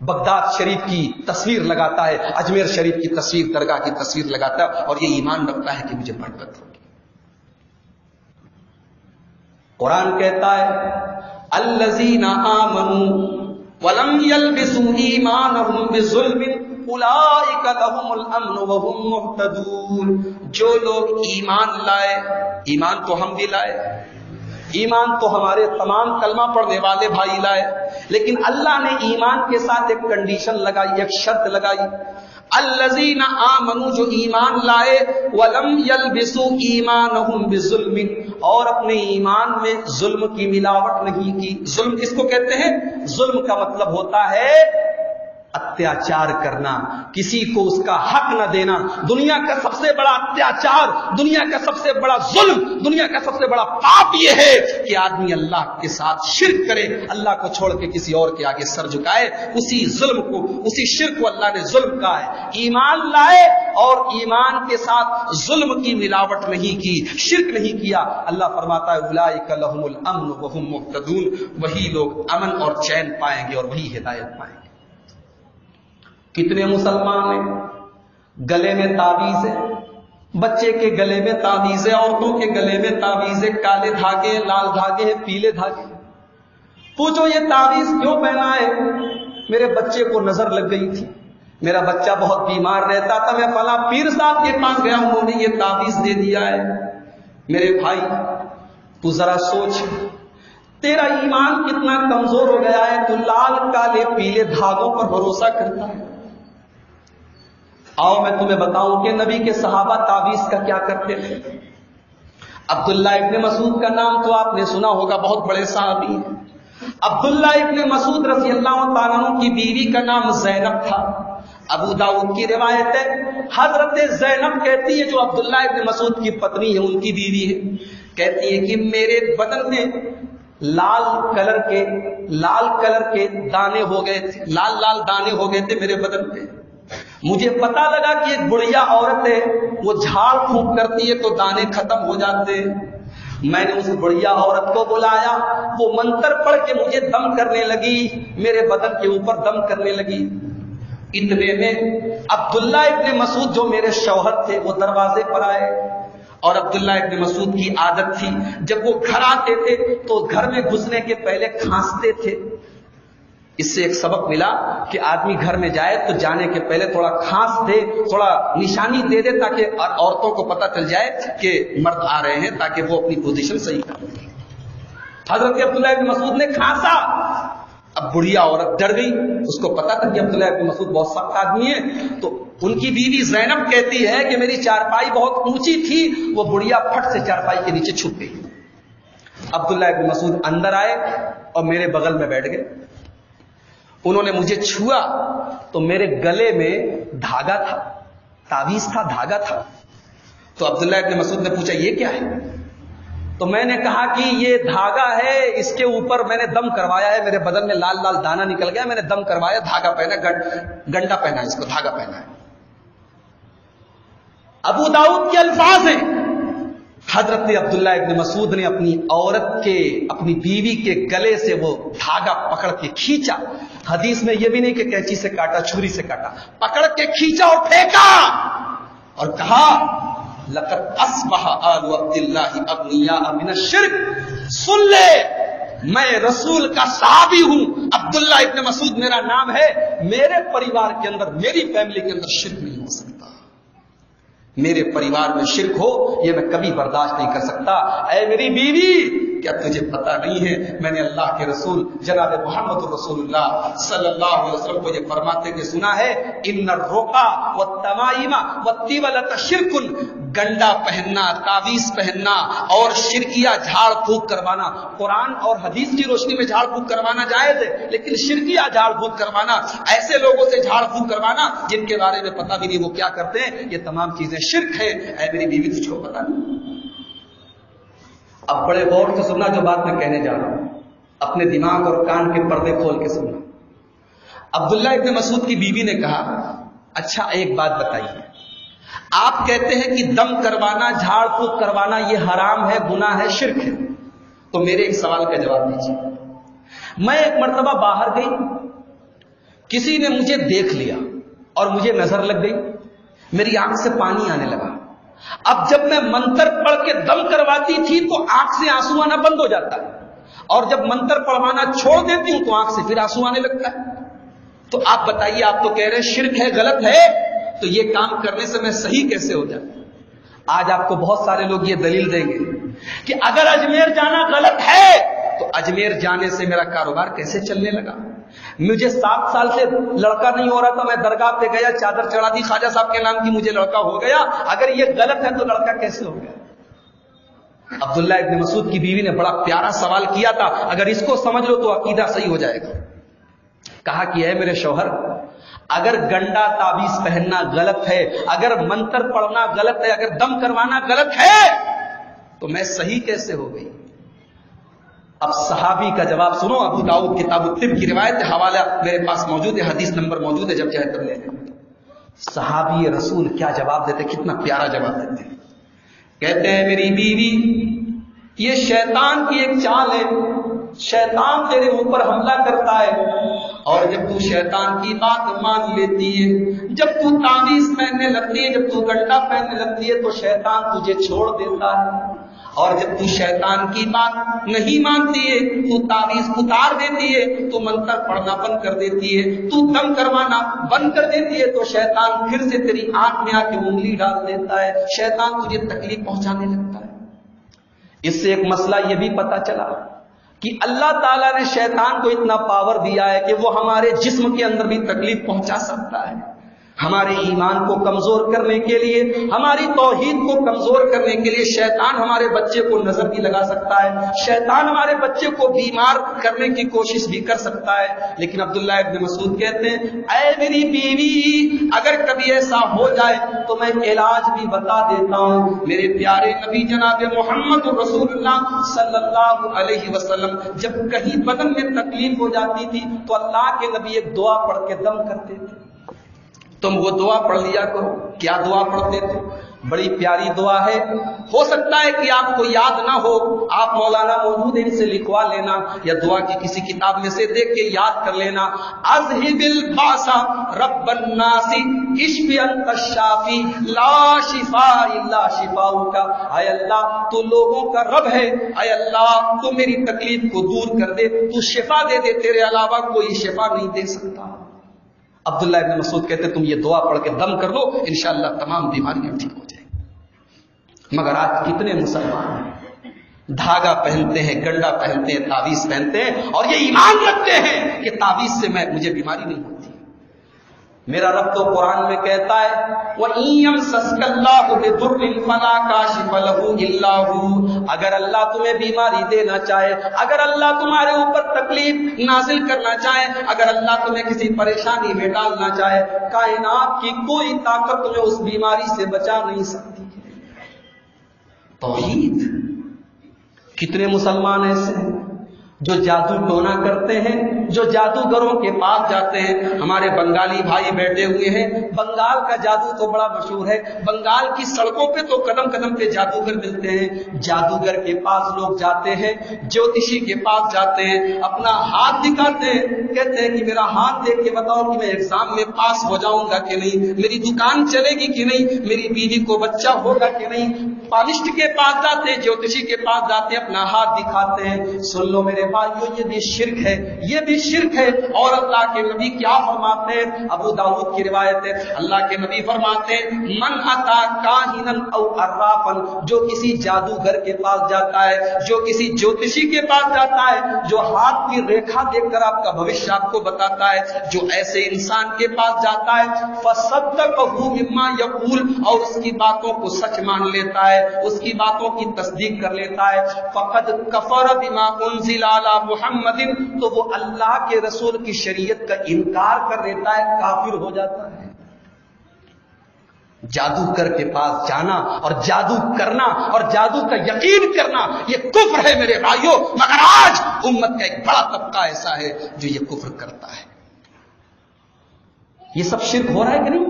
بغداد شریف کی تصویر لگاتا ہے، اجمیر شریف کی تصویر، درگاہ کی تصویر لگاتا ہے، اور یہ ایمان رکھتا ہے کہ مجھے برکت ہوگی۔ قرآن کہتا ہے الذين آمنوا ولم يلبسوا ایمانهم بظلم اولئک لهم الامن وهم مهتدون. جو لوگ ایمان لائے، ایمان تو ہم بھی لائے، ایمان تو ہمارے تمام کلمہ پڑھنے والے بھائی لائے، لیکن اللہ نے ایمان کے ساتھ ایک کنڈیشن لگائی، ایک شرط لگائی الزین آمنو جو ایمان لائے، ولم یلبسو ایمانہم بظلم، اور اپنے ایمان میں ظلم کی ملاوٹ نہیں کی۔ ظلم کس کو کہتے ہیں؟ ظلم کا مطلب ہوتا ہے اتیاچار کرنا، کسی کو اس کا حق نہ دینا۔ دنیا کا سب سے بڑا اتیاچار دنیا کا سب سے بڑا ظلم، دنیا کا سب سے بڑا پاپ یہ ہے کہ آدمی اللہ کے ساتھ شرک کرے، اللہ کو چھوڑ کے کسی اور کے آگے سر جھکائے۔ اسی ظلم کو، اسی شرک کو اللہ نے ظلم کہا ہے۔ ایمان لائے اور ایمان کے ساتھ ظلم کی ملاوٹ نہیں کی، شرک نہیں کیا۔ اللہ فرماتا ہے لهم الامن وهم مهتدون۔ وہی لوگ امن اور چین پائیں گے اور وہی ہدایت پائیں گے۔ کتنے مسلمان ہیں؟ گلے میں تعویز ہے۔ بچے کے گلے میں تعویز ہے، عورتوں کے گلے میں تعویز ہے۔ کالے دھاگے، لال دھاگے ہیں، پیلے دھاگے پوچھو یہ تعویذ کیوں پہنا ہے میرے بچے کو نظر لگ گئی تھی۔ میرا بچہ بہت بیمار رہتا تھا۔ میں فلاں پیر صاحب کے پاس گیا، انہوں نے یہ تعویذ دے دیا ہے۔ میرے بھائی، تو ذرا سوچ۔ تیرا ایمان کتنا کمزور ہو گیا ہے۔ تو لال، کالے، پیلے دھاگوں پر بھروسہ کرتا ہے۔ آؤ، میں تمہیں بتاؤں کہ نبی کے صحابہ تعویذ کا کیا کرتے تھے؟ عبداللہ ابن مسعود کا نام تو آپ نے سنا ہوگا، بہت بڑے صحابی ہیں۔ عبداللہ ابن مسعود رضی اللہ تعالیٰ کی بیوی کا نام زینب تھا۔ ابو داؤد کی روایت ہے، حضرت زینب کہتی ہے، جو عبداللہ ابن مسعود کی پتنی ہے، ان کی بیوی ہے۔ کہتی ہے کہ میرے بدن میں لال کلر کے، لال کلر کے دانے ہو گئے تھے، لال لال دانے ہو گئے تھے میرے بدن پہ مجھے پتا لگا کہ ایک بڑھیا عورت ہے، وہ جھاڑ پھونک کرتی ہے تو دانے ختم ہو جاتے میں نے اس بڑھیا عورت کو بلایا، وہ منتر پڑھ کے مجھے دم کرنے لگی، میرے بدن کے اوپر دم کرنے لگی۔ اتنے میں عبداللہ ابن مسعود جو میرے شوہر تھے، وہ دروازے پر آئے۔ اور عبداللہ ابن مسعود کی عادت تھی، جب وہ گھر آتے تھے تو گھر میں گھسنے کے پہلے کھانستے تھے۔ اس سے ایک سبق ملا کہ آدمی گھر میں جائے تو جانے کے پہلے تھوڑا کھانس دے، تھوڑا نشانی دے دے تاکہ عورتوں کو پتہ چل جائے کہ مرد آ رہے ہیں تاکہ وہ اپنی پوزیشن صحیح کر حضرت عبداللہ ابن مسعود نے کھانسا۔ اب بڑھیا عورت ڈر گئی۔ اس کو پتا تھا کہ عبداللہ ابن مسعود بہت سخت آدمی ہے تو ان کی بیوی زینب کہتی ہے کہ میری چارپائی بہت اونچی تھی، وہ بڑھیا پھٹ سے چارپائی کے نیچے چھپ گئی۔ عبداللہ ابن مسعود اندر آئے اور میرے بغل میں بیٹھ گئے۔ انہوں نے مجھے چھوا تو میرے گلے میں دھاگا تھا تعویز تھا، دھاگا تھا۔ تو عبداللہ ابن مسعود نے پوچھا، یہ کیا ہے؟ تو میں نے کہا کہ یہ دھاگا ہے، اس کے اوپر میں نے دم کروایا ہے، میرے بدن میں لال لال دانا نکل گیا، میں نے دم کروایا، دھاگا پہنا گنڈا پہنا، اس کو دھاگا پہنا ہے۔ ابو داؤد کے الفاظ ہیں۔ حضرت عبداللہ ابن مسعود نے اپنی عورت کے، اپنی بیوی کے گلے سے وہ دھاگا پکڑ کے کھینچا۔ حدیث میں یہ بھی نہیں کہ کینچی سے کاٹا، چھری سے کاٹا۔ پکڑ کے کھینچا اور پھینکا۔ اور کہا لقت آل عبد اللہ امین شرک سن لے، میں رسول کا صحابی ہوں۔ عبداللہ ابن مسعود میرا نام ہے۔ میرے پریوار کے اندر، میری فیملی کے اندر شرک میرے پریوار میں شرک ہو یہ میں کبھی برداشت نہیں کر سکتا۔ اے میری بیوی! کیا تجھے پتا نہیں ہے، میں نے اللہ کے رسول، جناب محمد رسول اللہ صلی اللہ علیہ وسلم کو یہ فرماتے ہوئے سنا ہے، ان روکا و تمائما و تیولت شرکن گنڈا پہننا تعویز پہننا اور شرکیا جھاڑ پھونک کروانا۔ قرآن اور حدیث کی روشنی میں جھاڑ پھونک کروانا جائز ہے، لیکن شرکیا جھاڑ پھونک کروانا، ایسے لوگوں سے جھاڑ پھونک کروانا جن کے بارے میں پتہ بھی نہیں وہ کیا کرتے ہیں۔ یہ تمام چیزیں شرک ہے اے میری بیوی تجھ کو پتا نہیں۔ اب بڑے غور سے سننا جو بات میں کہنے جا رہا ہوں۔ اپنے دماغ اور کان کے پردے کھول کے سننا۔ عبداللہ ابن مسعود کی بیوی نے کہا اچھا ایک بات بتائیے۔ آپ کہتے ہیں کہ دم کروانا، جھاڑ پھونک کروانا یہ حرام ہے، گناہ ہے، شرک ہے۔ تو میرے ایک سوال کا جواب دیجیے۔ میں ایک مرتبہ باہر گئی، کسی نے مجھے دیکھ لیا اور مجھے نظر لگ گئی۔ میری آنکھ سے پانی آنے لگا۔ اب جب میں منتر پڑھ کے دم کرواتی تھی تو آنکھ سے آنسو آنا بند ہو جاتا ہے۔ اور جب منتر پڑھوانا چھوڑ دیتی ہوں تو آنکھ سے پھر آنسو آنے لگتا ہے۔ تو آپ بتائیے، آپ تو کہہ رہے ہیں شرک ہے، غلط ہے۔ تو یہ کام کرنے سے میں صحیح کیسے ہو جاتا آج آپ کو بہت سارے لوگ یہ دلیل دیں گے کہ اگر اجمیر جانا غلط ہے تو اجمیر جانے سے میرا کاروبار کیسے چلنے لگا؟ مجھے سات سال سے لڑکا نہیں ہو رہا تھا، میں درگاہ پہ گیا، چادر چڑھا دی، خواجہ صاحب کے نام کی مجھے لڑکا ہو گیا۔ اگر یہ غلط ہے تو لڑکا کیسے ہو گیا؟ عبداللہ ابن مسعود کی بیوی نے بڑا پیارا سوال کیا تھا۔ اگر اس کو سمجھ لو تو عقیدہ صحیح ہو جائے گا۔ کہا کہ ہے میرے شوہر، اگر گنڈا تعویز پہننا غلط ہے، اگر منتر پڑھنا غلط ہے، اگر دم کروانا غلط ہے، تو میں صحیح کیسے ہو گئی؟ اب صحابی کا جواب سنو ابو داؤد کتاب الطب کی روایت حوالہ میرے پاس موجود ہے، حدیث نمبر موجود ہے، جب چاہے تب لے لیں۔ صحابی رسول کیا جواب دیتے؟ کتنا پیارا جواب دیتے کہتے ہیں، میری بیوی، یہ شیطان کی ایک چال ہے۔ شیطان تیرے اوپر حملہ کرتا ہے۔ اور جب تو شیطان کی بات مان لیتی ہے، جب تو تعویذ پہننے لگتی ہے، جب تو گنڈا پہننے لگتی ہے، تو شیطان تجھے چھوڑ دیتا ہے۔ اور جب تو شیطان کی بات نہیں مانتی ہے، تو تعویذ اتار دیتی ہے، تو منتر پڑھنا بند کر دیتی ہے، تو دم کروانا بند کر دیتی ہے، تو شیطان پھر سے تیری آنکھ میں آ کے انگلی ڈال دیتا ہے۔ شیطان تجھے تکلیف پہنچانے لگتا ہے۔ اس سے ایک مسئلہ یہ بھی پتا چلا کہ اللہ تعالیٰ نے شیطان کو اتنا پاور دیا ہے کہ وہ ہمارے جسم کے اندر بھی تکلیف پہنچا سکتا ہے۔ ہمارے ایمان کو کمزور کرنے کے لیے، ہماری توحید کو کمزور کرنے کے لیے شیطان ہمارے بچے کو نظر بھی لگا سکتا ہے۔ شیطان ہمارے بچے کو بیمار کرنے کی کوشش بھی کر سکتا ہے۔ لیکن عبداللہ ابن مسعود کہتے ہیں، اے میری بیوی، اگر کبھی ایسا ہو جائے تو میں علاج بھی بتا دیتا ہوں۔ میرے پیارے نبی جناب محمد رسول اللہ صلی اللہ علیہ وسلم، جب کہیں بدن میں تکلیف ہو جاتی تھی تو اللہ کے نبی ایک دعا پڑھ کے دم کرتے تھے تم وہ دعا پڑھ لیا کرو۔ کیا دعا پڑھتے تھے؟ بڑی پیاری دعا ہے۔ ہو سکتا ہے کہ آپ کو یاد نہ ہو۔ آپ مولانا موجود ان سے لکھوا لینا یا دعا کی کسی کتاب میں سے دیکھ کے یاد کر لینا۔ ازہب الباسا رب الناسی اشف انت الشافی لا شفاء الا شفاؤک۔ اے اللہ، تو لوگوں کا رب ہے۔ اے اللہ، تو میری تکلیف کو دور کر دے۔ تو شفا دے دے، تیرے علاوہ کوئی شفا نہیں دے سکتا۔ عبداللہ ابن مسعود کہتے تم یہ دعا پڑھ کے دم کر لو انشاءاللہ تمام بیماریاں ٹھیک ہو جائیں مگر آج کتنے مسلمان ہیں؟ دھاگا پہنتے ہیں، گنڈا پہنتے ہیں، تعویذ پہنتے ہیں اور یہ ایمان رکھتے ہیں کہ تعویذ سے میں، مجھے بیماری نہیں ہوتی۔ میرا رب تو قرآن میں کہتا ہے وہ اللہ اگر اللہ تمہیں بیماری دینا چاہے، اگر اللہ تمہارے اوپر تکلیف نازل کرنا چاہے، اگر اللہ تمہیں کسی پریشانی میں ڈالنا چاہے، کائنات کی کوئی طاقت تمہیں اس بیماری سے بچا نہیں سکتی۔ توحید۔ کتنے مسلمان ایسے ہیں؟ جو جادو ٹونا کرتے ہیں، جو جادوگروں کے پاس جاتے ہیں، ہمارے بنگالی بھائی بیٹھے ہوئے ہیں۔ بنگال کا جادو تو بڑا مشہور ہے۔ بنگال کی سڑکوں پہ تو قدم قدم پہ جادوگر ملتے ہیں۔ جادوگر کے پاس لوگ جاتے ہیں جوتشی کے پاس جاتے ہیں، اپنا ہاتھ دکھاتے ہیں۔ کہتے ہیں کہ میرا ہاتھ دیکھ کے بتاؤ کہ میں ایگزام میں پاس ہو جاؤں گا کہ نہیں؟ میری دکان چلے گی کہ نہیں؟ میری بیوی کو بچہ ہوگا کہ نہیں؟ پالسٹ کے پاس جاتے ہیں جوتشی کے پاس جاتے ہیں، اپنا ہاتھ دکھاتے ہیں۔ سن لو میرے بھائیو، یہ بھی شرک ہے، یہ بھی شرک ہے۔ اور اللہ کے نبی کیا فرماتے ہیں؟ ابو داؤد کی روایت ہے، اللہ کے نبی فرماتے ہیں، من اتا کاہنن او عرافن جو کسی جادوگر کے پاس جاتا ہے، جو کسی جوتشی کے پاس جاتا ہے، جو ہاتھ کی ریکھا دیکھ کر آپ کا بھوشیہ آپ کو بتاتا ہے، جو ایسے انسان کے پاس جاتا ہے، فصدقه مما یقول۔ اور اس کی باتوں کو سچ مان لیتا ہے، اس کی باتوں کی تصدیق کر لیتا ہے، فقد کفر بما انزل علی محمد، تو وہ اللہ کے رسول کی شریعت کا انکار کر دیتا ہے، کافر ہو جاتا ہے۔ جادو کر کے پاس جانا اور جادو کرنا اور جادو کا یقین کرنا، یہ کفر ہے میرے بھائیوں مگر آج امت کا ایک بڑا طبقہ ایسا ہے جو یہ کفر کرتا ہے۔ یہ سب شرک ہو رہا ہے کہ نہیں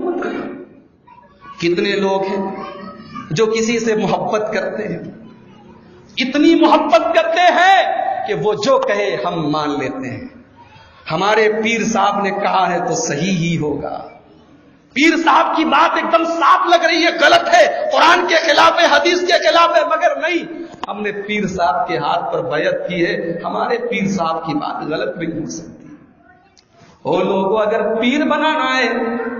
کتنے لوگ ہیں جو کسی سے محبت کرتے ہیں۔ اتنی محبت کرتے ہیں کہ وہ جو کہے ہم مان لیتے ہیں۔ ہمارے پیر صاحب نے کہا ہے تو صحیح ہی ہوگا۔ پیر صاحب کی بات ایک دم صاف لگ رہی ہے، غلط ہے۔ قرآن کے خلاف ہے، حدیث کے خلاف ہے، مگر نہیں۔ ہم نے پیر صاحب کے ہاتھ پر بیعت کی ہے۔ ہمارے پیر صاحب کی بات غلط نہیں ہو سکتی وہ لوگوں اگر پیر بنانا ہے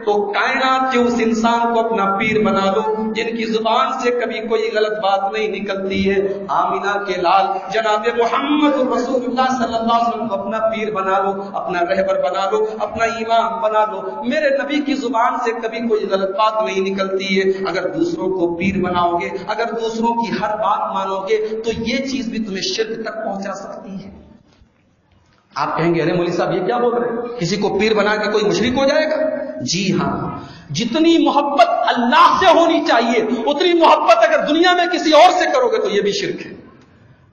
تو کائنات کے اس انسان کو اپنا پیر بنا لو جن کی زبان سے کبھی کوئی غلط بات نہیں نکلتی ہے۔ آمینہ کے لال جناب محمد رسول اللہ صلی اللہ علیہ وسلم کو اپنا پیر بنا لو اپنا رہبر بنا لو اپنا امام بنا لو میرے نبی کی زبان سے کبھی کوئی غلط بات نہیں نکلتی ہے۔ اگر دوسروں کو پیر بناؤ گے، اگر دوسروں کی ہر بات مانو گے، تو یہ چیز بھی تمہیں شرک تک پہنچا سکتی ہے۔ آپ کہیں گے، ارے مولی صاحب، یہ کیا بول رہے ہیں؟ کسی کو پیر بنا کے کوئی مشرق ہو جائے گا؟ جی ہاں۔ جتنی محبت اللہ سے ہونی چاہیے، اتنی محبت اگر دنیا میں کسی اور سے کرو گے تو یہ بھی شرک ہے۔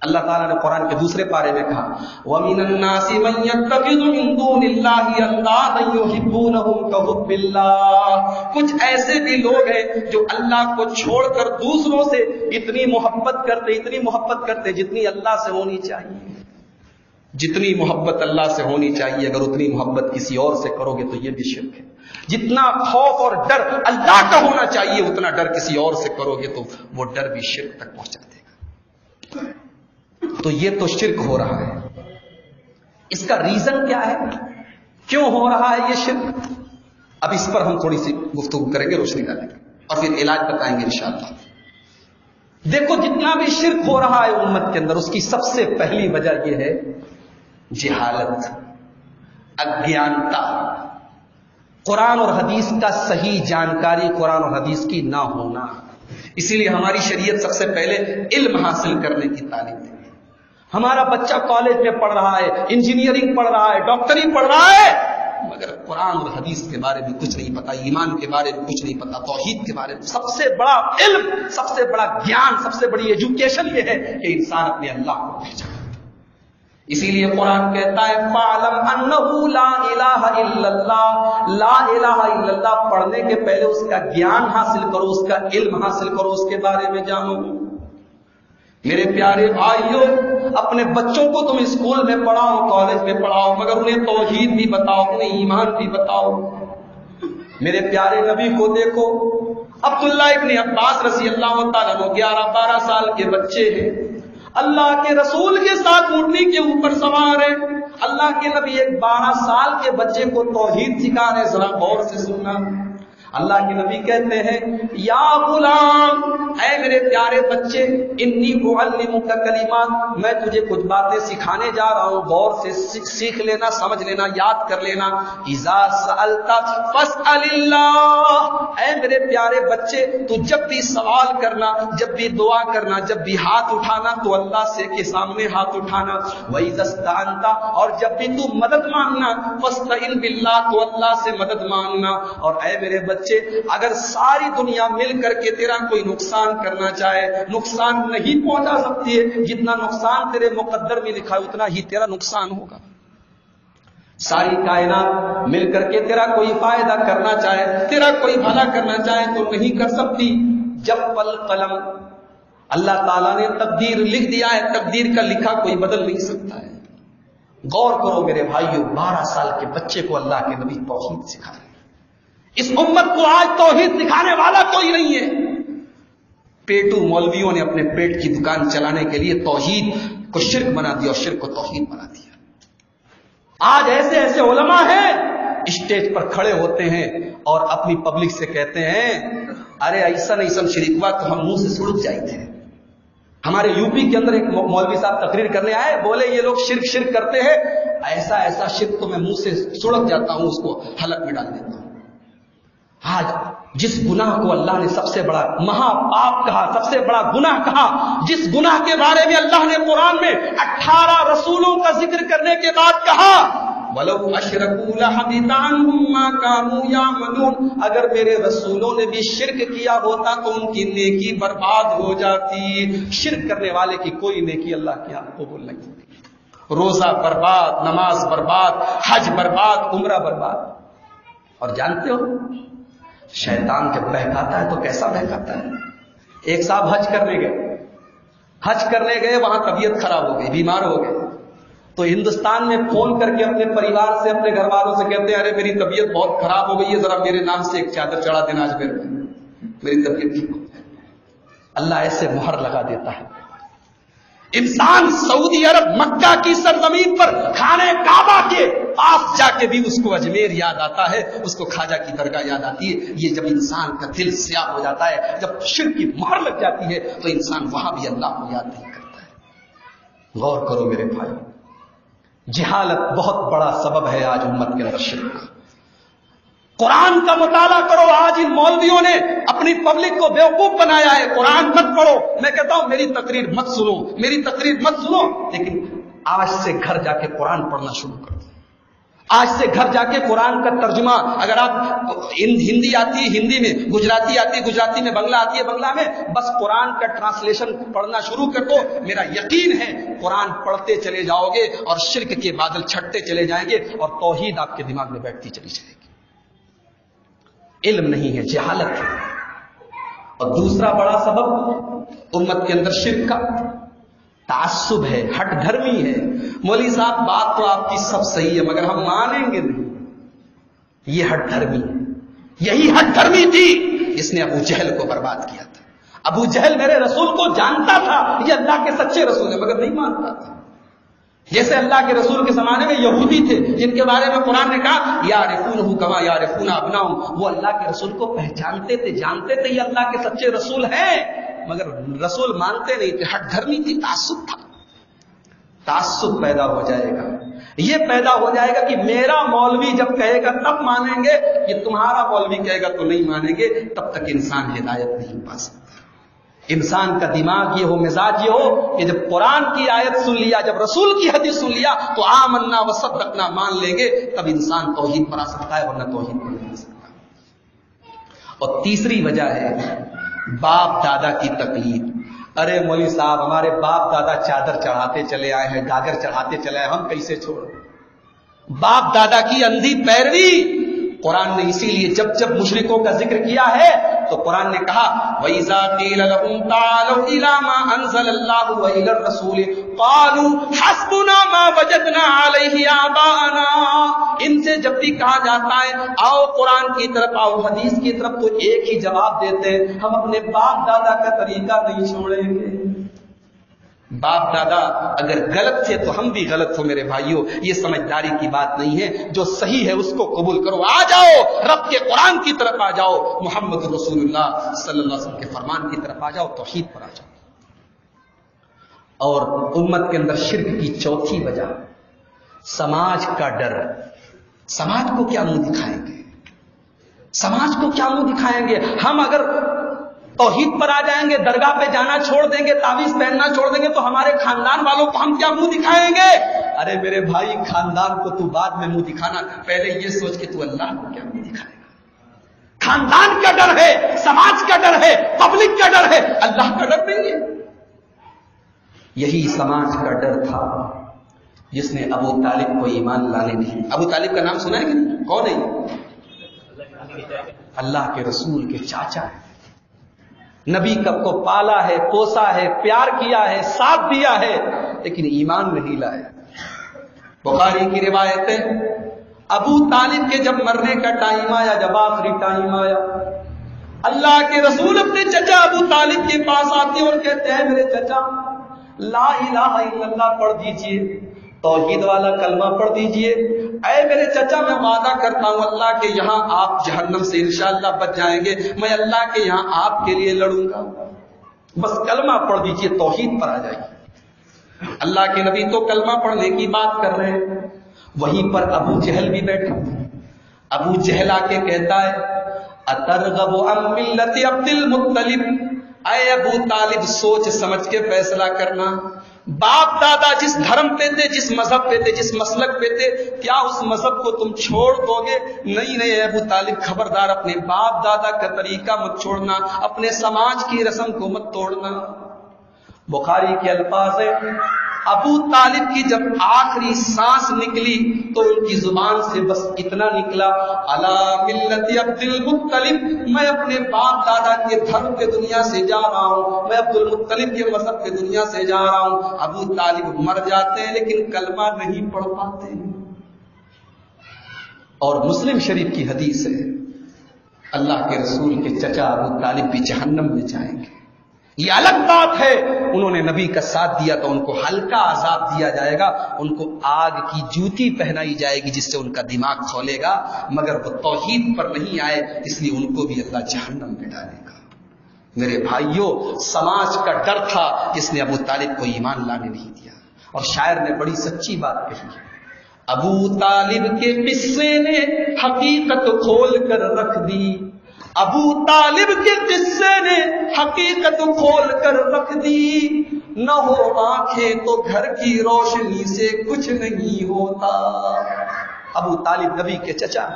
اللہ تعالیٰ نے قرآن کے دوسرے پارے میں کہا، وَمِنَ النَّاسِ مَن يَتَّخِذُ مِن دُونِ اللَّهِ أَندَادًا يُحِبُّونَهُمْ كَحُبِّ اللَّهِ کچھ ایسے بھی لوگ ہیں جو اللہ کو چھوڑ کر دوسروں سے اتنی محبت کرتے، اتنی محبت کرتے جتنی اللہ سے ہونی چاہیے۔ جتنی محبت اللہ سے ہونی چاہیے، اگر اتنی محبت کسی اور سے کرو گے تو یہ بھی شرک ہے۔ جتنا خوف اور ڈر اللہ کا ہونا چاہیے، اتنا ڈر کسی اور سے کرو گے تو وہ ڈر بھی شرک تک پہنچا دے گا۔ تو یہ تو شرک ہو رہا ہے۔ اس کا ریزن کیا ہے؟ کیوں ہو رہا ہے یہ شرک؟ اب اس پر ہم تھوڑی سی گفتگو کریں گے، روشنی ڈالیں گے اور پھر علاج بتائیں گے انشاءاللہ۔ دیکھو، جتنا بھی شرک ہو رہا ہے امت کے اندر، اس کی سب سے پہلی وجہ یہ ہے جہالت اگیانتا قرآن اور حدیث کا صحیح جانکاری قرآن اور حدیث کی نہ ہونا۔ اسی لیے ہماری شریعت سب سے پہلے علم حاصل کرنے کی تعلیم ہے ہمارا بچہ کالج میں پڑھ رہا ہے، انجینئرنگ پڑھ رہا ہے ڈاکٹری پڑھ رہا ہے، مگر قرآن اور حدیث کے بارے میں کچھ نہیں پتا، ایمان کے بارے میں کچھ نہیں پتا، توحید کے بارے میں سب سے بڑا علم، سب سے بڑا گیان، سب سے بڑی ایجوکیشن یہ ہے کہ انسان اپنے اللہ کو بھیجا اسی لیے قرآن کہتا ہے فعلم لا الہ الا اللہ لا الہ الا اللہ پڑھنے کے پہلے اس کا گیان حاصل کرو، اس کا علم حاصل کرو، اس کے بارے میں جانو۔ میرے پیارے بھائیوں اپنے بچوں کو تم اسکول میں پڑھاؤ، کالج میں پڑھاؤ، مگر انہیں توحید بھی بتاؤ، انہیں ایمان بھی بتاؤ۔ میرے پیارے نبی کو دیکھو، عبداللہ ابن عباس رضی اللہ تعالیٰ گیارہ بارہ سال کے بچے ہیں۔ اللہ کے رسول کے ساتھ اونٹنی کے اوپر سوار ہے۔ اللہ کے نبی ایک بارہ سال کے بچے کو توحید سکھا رہے ذرا غور سے سننا۔ اللہ کے نبی کہتے ہیں، یا غلام، اے میرے پیارے بچے، انی معلمک کلمات، میں تجھے کچھ باتیں سکھانے جا رہا ہوں، غور سے سیکھ لینا، سمجھ لینا، یاد کر لینا. اذا فاسال اللہ اے میرے پیارے بچے، تو جب بھی سوال کرنا، جب بھی دعا کرنا، جب بھی ہاتھ اٹھانا، تو اللہ سے کے سامنے ہاتھ اٹھانا۔ وہی دستانتا اور جب بھی تو مدد مانگنا، فاستعن باللہ تو اللہ سے مدد مانگنا۔ اور اے میرے بچے بچے، اگر ساری دنیا مل کر کے تیرا کوئی نقصان کرنا چاہے، نقصان نہیں پہنچا سکتی ہے، جتنا نقصان تیرے مقدر میں لکھا ہے، اتنا ہی تیرا نقصان ہوگا۔ ساری کائنات مل کر کے تیرا کوئی فائدہ کرنا چاہے، تیرا کوئی بھلا کرنا چاہے تو نہیں کر سکتی۔ جب پل قلم اللہ تعالیٰ نے تقدیر لکھ دیا ہے، تقدیر کا لکھا کوئی بدل نہیں سکتا ہے۔ غور کرو میرے بھائیوں بارہ سال کے بچے کو اللہ کے نبی توحید سکھا رہے اس امت کو آج توحید دکھانے والا کوئی نہیں ہے۔ پیٹو مولویوں نے اپنے پیٹ کی دکان چلانے کے لیے توحید کو شرک بنا دیا اور شرک کو توحید بنا دیا۔ آج ایسے ایسے علماء ہیں، اسٹیج پر کھڑے ہوتے ہیں اور اپنی پبلک سے کہتے ہیں، ارے ایسا ایسا شریکوا تو ہم منہ سے سڑک جائے تھے۔ ہمارے یو پی کے اندر ایک مولوی صاحب تقریر کرنے آئے، بولے یہ لوگ شرک شرک کرتے ہیں، ایسا ایسا شرک تو میں منہ سے سڑک جاتا ہوں، اس کو حلق میں ڈال دیتا ہوں۔ آج جس گناہ کو اللہ نے سب سے بڑا مہا پاپ کہا، سب سے بڑا گناہ کہا، جس گناہ کے بارے میں اللہ نے قرآن میں اٹھارہ رسولوں کا ذکر کرنے کے بعد کہا اگر میرے رسولوں نے بھی شرک کیا ہوتا تو ان کی نیکی برباد ہو جاتی۔ شرک کرنے والے کی کوئی نیکی اللہ کی کیا قبول نہیں ہوتی۔ روزہ برباد، نماز برباد، حج برباد، عمرہ برباد۔ اور جانتے ہو؟ شیطان جب بہکاتا ہے تو کیسا بہکاتا ہے؟ ایک صاحب حج کرنے گئے۔ حج کرنے گئے، وہاں طبیعت خراب ہو گئی، بیمار ہو گئے۔ تو ہندوستان میں فون کر کے اپنے پریوار سے، اپنے گھر والوں سے کہتے ہیں، ارے، میری طبیعت بہت خراب ہو گئی ہے، ذرا میرے نام سے ایک چادر چڑھا دینا آج میرے میری طبیعت ٹھیک ہو اللہ ایسے مہر لگا دیتا ہے۔ انسان سعودی عرب مکہ کی سرزمین پر کھانے کعبہ کے پاس جا کے بھی اس کو اجمیر یاد آتا ہے، اس کو کھاجا کی درگاہ یاد آتی ہے۔ یہ جب انسان کا دل سیاہ ہو جاتا ہے، جب شرک کی مہر لگ جاتی ہے، تو انسان وہاں بھی اللہ کو یاد نہیں کرتا ہے۔ غور کرو میرے بھائی جہالت بہت بڑا سبب ہے آج امت کے اندر شرک کا۔ قرآن کا مطالعہ کرو، آج ان مولویوں نے اپنی پبلک کو بیوقوف بنایا ہے، قرآن مت پڑھو۔ میں کہتا ہوں، میری تقریر مت سنو، میری تقریر مت سنو، لیکن آج سے گھر جا کے قرآن پڑھنا شروع کر دو۔ آج سے گھر جا کے قرآن کا ترجمہ، اگر آپ ہندی آتی ہے ہندی میں، گجراتی آتی ہے گجراتی میں بنگلہ آتی ہے، بنگلہ میں، بس قرآن کا ٹرانسلیشن پڑھنا شروع کر دو۔ میرا یقین ہے، قرآن پڑھتے چلے جاؤ گے اور شرک کے بادل چھٹتے چلے جائیں گے اور توحید آپ کے دماغ میں بیٹھتی چلی جائے گی۔ علم نہیں ہے، جہالت ہے۔ اور دوسرا بڑا سبب، امت کے اندر شرک کا تعصب ہے، ہٹ دھرمی ہے۔ مولوی صاحب، بات تو آپ کی سب صحیح ہے، مگر ہم مانیں گے نہیں۔ یہ ہٹ دھرمی ہے یہی ہٹ دھرمی تھی۔ اس نے ابو جہل کو برباد کیا تھا۔ ابو جہل میرے رسول کو جانتا تھا، یہ اللہ کے سچے رسول ہیں، مگر نہیں مانتا تھا۔ جیسے اللہ کے رسول کے زمانے میں یہودی تھے، جن کے بارے میں قرآن نے کہا، یا رفون ہوں کما یا رفون ابنا ہوں وہ اللہ کے رسول کو پہچانتے تھے، جانتے تھے یہ اللہ کے سچے رسول ہیں، مگر رسول مانتے نہیں تھے، ہٹ گھر تھی، تعصب تھا۔ تعصب پیدا ہو جائے گا۔ یہ پیدا ہو جائے گا کہ میرا مولوی جب کہے گا، تب مانیں گے یہ تمہارا مولوی کہے گا تو نہیں مانیں گے، تب تک انسان ہدایت نہیں پا سکتا۔ انسان کا دماغ یہ ہو، مزاج یہ ہو کہ جب قرآن کی آیت سن لیا، جب رسول کی حدیث سن لیا، تو آمنا و سب رکھنا، مان لیں گے، تب انسان توحید پر آ سکتا ہے، ورنہ توحید پر نہیں آ سکتا۔ اور تیسری وجہ ہے باپ دادا کی تکلیف۔ ارے مولوی صاحب، ہمارے باپ دادا چادر چڑھاتے چلے آئے ہیں گاگر چڑھاتے چلے آئے ہم کیسے چھوڑ باپ دادا کی اندھی پیروی قرآن نے اسی لیے جب جب مشرکوں کا ذکر کیا ہے تو قرآن نے کہا، وَإِذَا قِيلَ لَهُمْ تَعَالَوْا إِلَى مَا أَنزَلَ اللَّهُ وَإِلَى الرَّسُولِ قَالُوا حَسْبُنَا مَا وَجَدْنَا عَلَيْهِ آبَاءَنَا۔ ان سے جب بھی کہا جاتا ہے، آؤ قرآن کی طرف، آؤ حدیث کی طرف تو ایک ہی جواب دیتے ہیں، ہم اپنے باپ دادا کا طریقہ نہیں چھوڑیں گے۔ باپ دادا، اگر غلط تھے تو ہم بھی غلط ہو میرے بھائیوں۔ یہ سمجھداری کی بات نہیں ہے۔ جو صحیح ہے اس کو قبول کرو۔ آ جاؤ، رب کے قرآن کی طرف آ جاؤ۔ محمد رسول اللہ صلی اللہ علیہ وسلم کے فرمان کی طرف آ جاؤ، توحید پر آ جاؤ۔ اور امت کے اندر شرک کی چوتھی وجہ، سماج کا ڈر۔ سماج کو کیا منہ دکھائیں گے؟ سماج کو کیا منہ دکھائیں گے؟ ہم اگر توحید پر آ جائیں گے، درگاہ پہ جانا چھوڑ دیں گے تعویذ پہننا چھوڑ دیں گے، تو ہمارے خاندان والوں کو ہم کیا منہ دکھائیں گے؟ ارے میرے بھائی، خاندان کو تو بعد میں منہ دکھانا پہلے یہ سوچ کے تو اللہ کو کیا منہ دکھائے گا؟ خاندان کا ڈر ہے، سماج کا ڈر ہے، پبلک کا ڈر ہے، اللہ کا ڈر نہیں ہے۔ یہی سماج کا ڈر تھا جس نے ابو طالب کو ایمان لانے نہیں ابو طالب کا نام سنا ہے کہ کون ہے اللہ کے رسول کے چاچا ہے نبی کب کو پالا ہے، پوسا ہے، پیار کیا ہے، ساتھ دیا ہے، لیکن ایمان نہیں لایا بخاری کی روایتیں ابو طالب کے جب مرنے کا ٹائم آیا، جب آخری ٹائم آیا، اللہ کے رسول اپنے چچا ابو طالب کے پاس آتے اور کہتے ہیں، میرے چچا، لا الہ الا اللہ پڑھ دیجیے۔ توحید والا کلمہ پڑھ دیجیے۔ اے میرے چچا، میں وعدہ کرتا ہوں اللہ کے یہاں آپ جہنم سے انشاءاللہ بچ جائیں گے۔ میں اللہ کے یہاں آپ کے لیے لڑوں گا۔ بس کلمہ پڑھ دیجیے، توحید پر آ جائیے۔ اللہ کے نبی تو کلمہ پڑھنے کی بات کر رہے ہیں۔ وہیں پر ابو جہل بھی بیٹھے ابو جہل آ کے کہتا ہے، اترغب عن ملت عبد المطلب اے ابو طالب، سوچ سمجھ کے فیصلہ کرنا۔ باپ دادا جس دھرم پہ تھے، جس مذہب پہ تھے، جس مسلک پہ تھے، کیا اس مذہب کو تم چھوڑ دو گے؟ نہیں نہیں ابو طالب، خبردار، اپنے باپ دادا کا طریقہ مت چھوڑنا، اپنے سماج کی رسم کو مت توڑنا۔ بخاری کے الفاظ ہے ابو طالب کی جب آخری سانس نکلی تو ان کی زبان سے بس اتنا نکلا اللہ ملت عبد المطلب میں اپنے باپ دادا کے دھرم کے دنیا سے جا رہا ہوں، میں عبد المطلب کے مذہب کے دنیا سے جا رہا ہوں۔ ابو طالب مر جاتے ہیں لیکن کلمہ نہیں پڑھ پاتے۔ اور مسلم شریف کی حدیث ہے، اللہ کے رسول کے چچا ابو طالب بھی جہنم میں جائیں گے۔ یہ الگ بات ہے۔ انہوں نے نبی کا ساتھ دیا تو ان کو ہلکا عذاب دیا جائے گا، ان کو آگ کی جوتی پہنائی جائے گی جس سے ان کا دماغ کھولے گا، مگر وہ توحید پر نہیں آئے، اس لیے ان کو بھی اللہ جہنم میں ڈالے گا۔ میرے بھائیوں، سماج کا ڈر تھا جس نے ابو طالب کو ایمان لانے نہیں دیا۔ اور شاعر نے بڑی سچی بات کہی ہے۔ ابو طالب کے قصے نے حقیقت کھول کر رکھ دی۔ ابو طالب کے قصے نے حقیقت کھول کر رکھ دی۔ نہ ہو آنکھیں تو گھر کی روشنی سے کچھ نہیں ہوتا۔ ابو طالب نبی کے چچا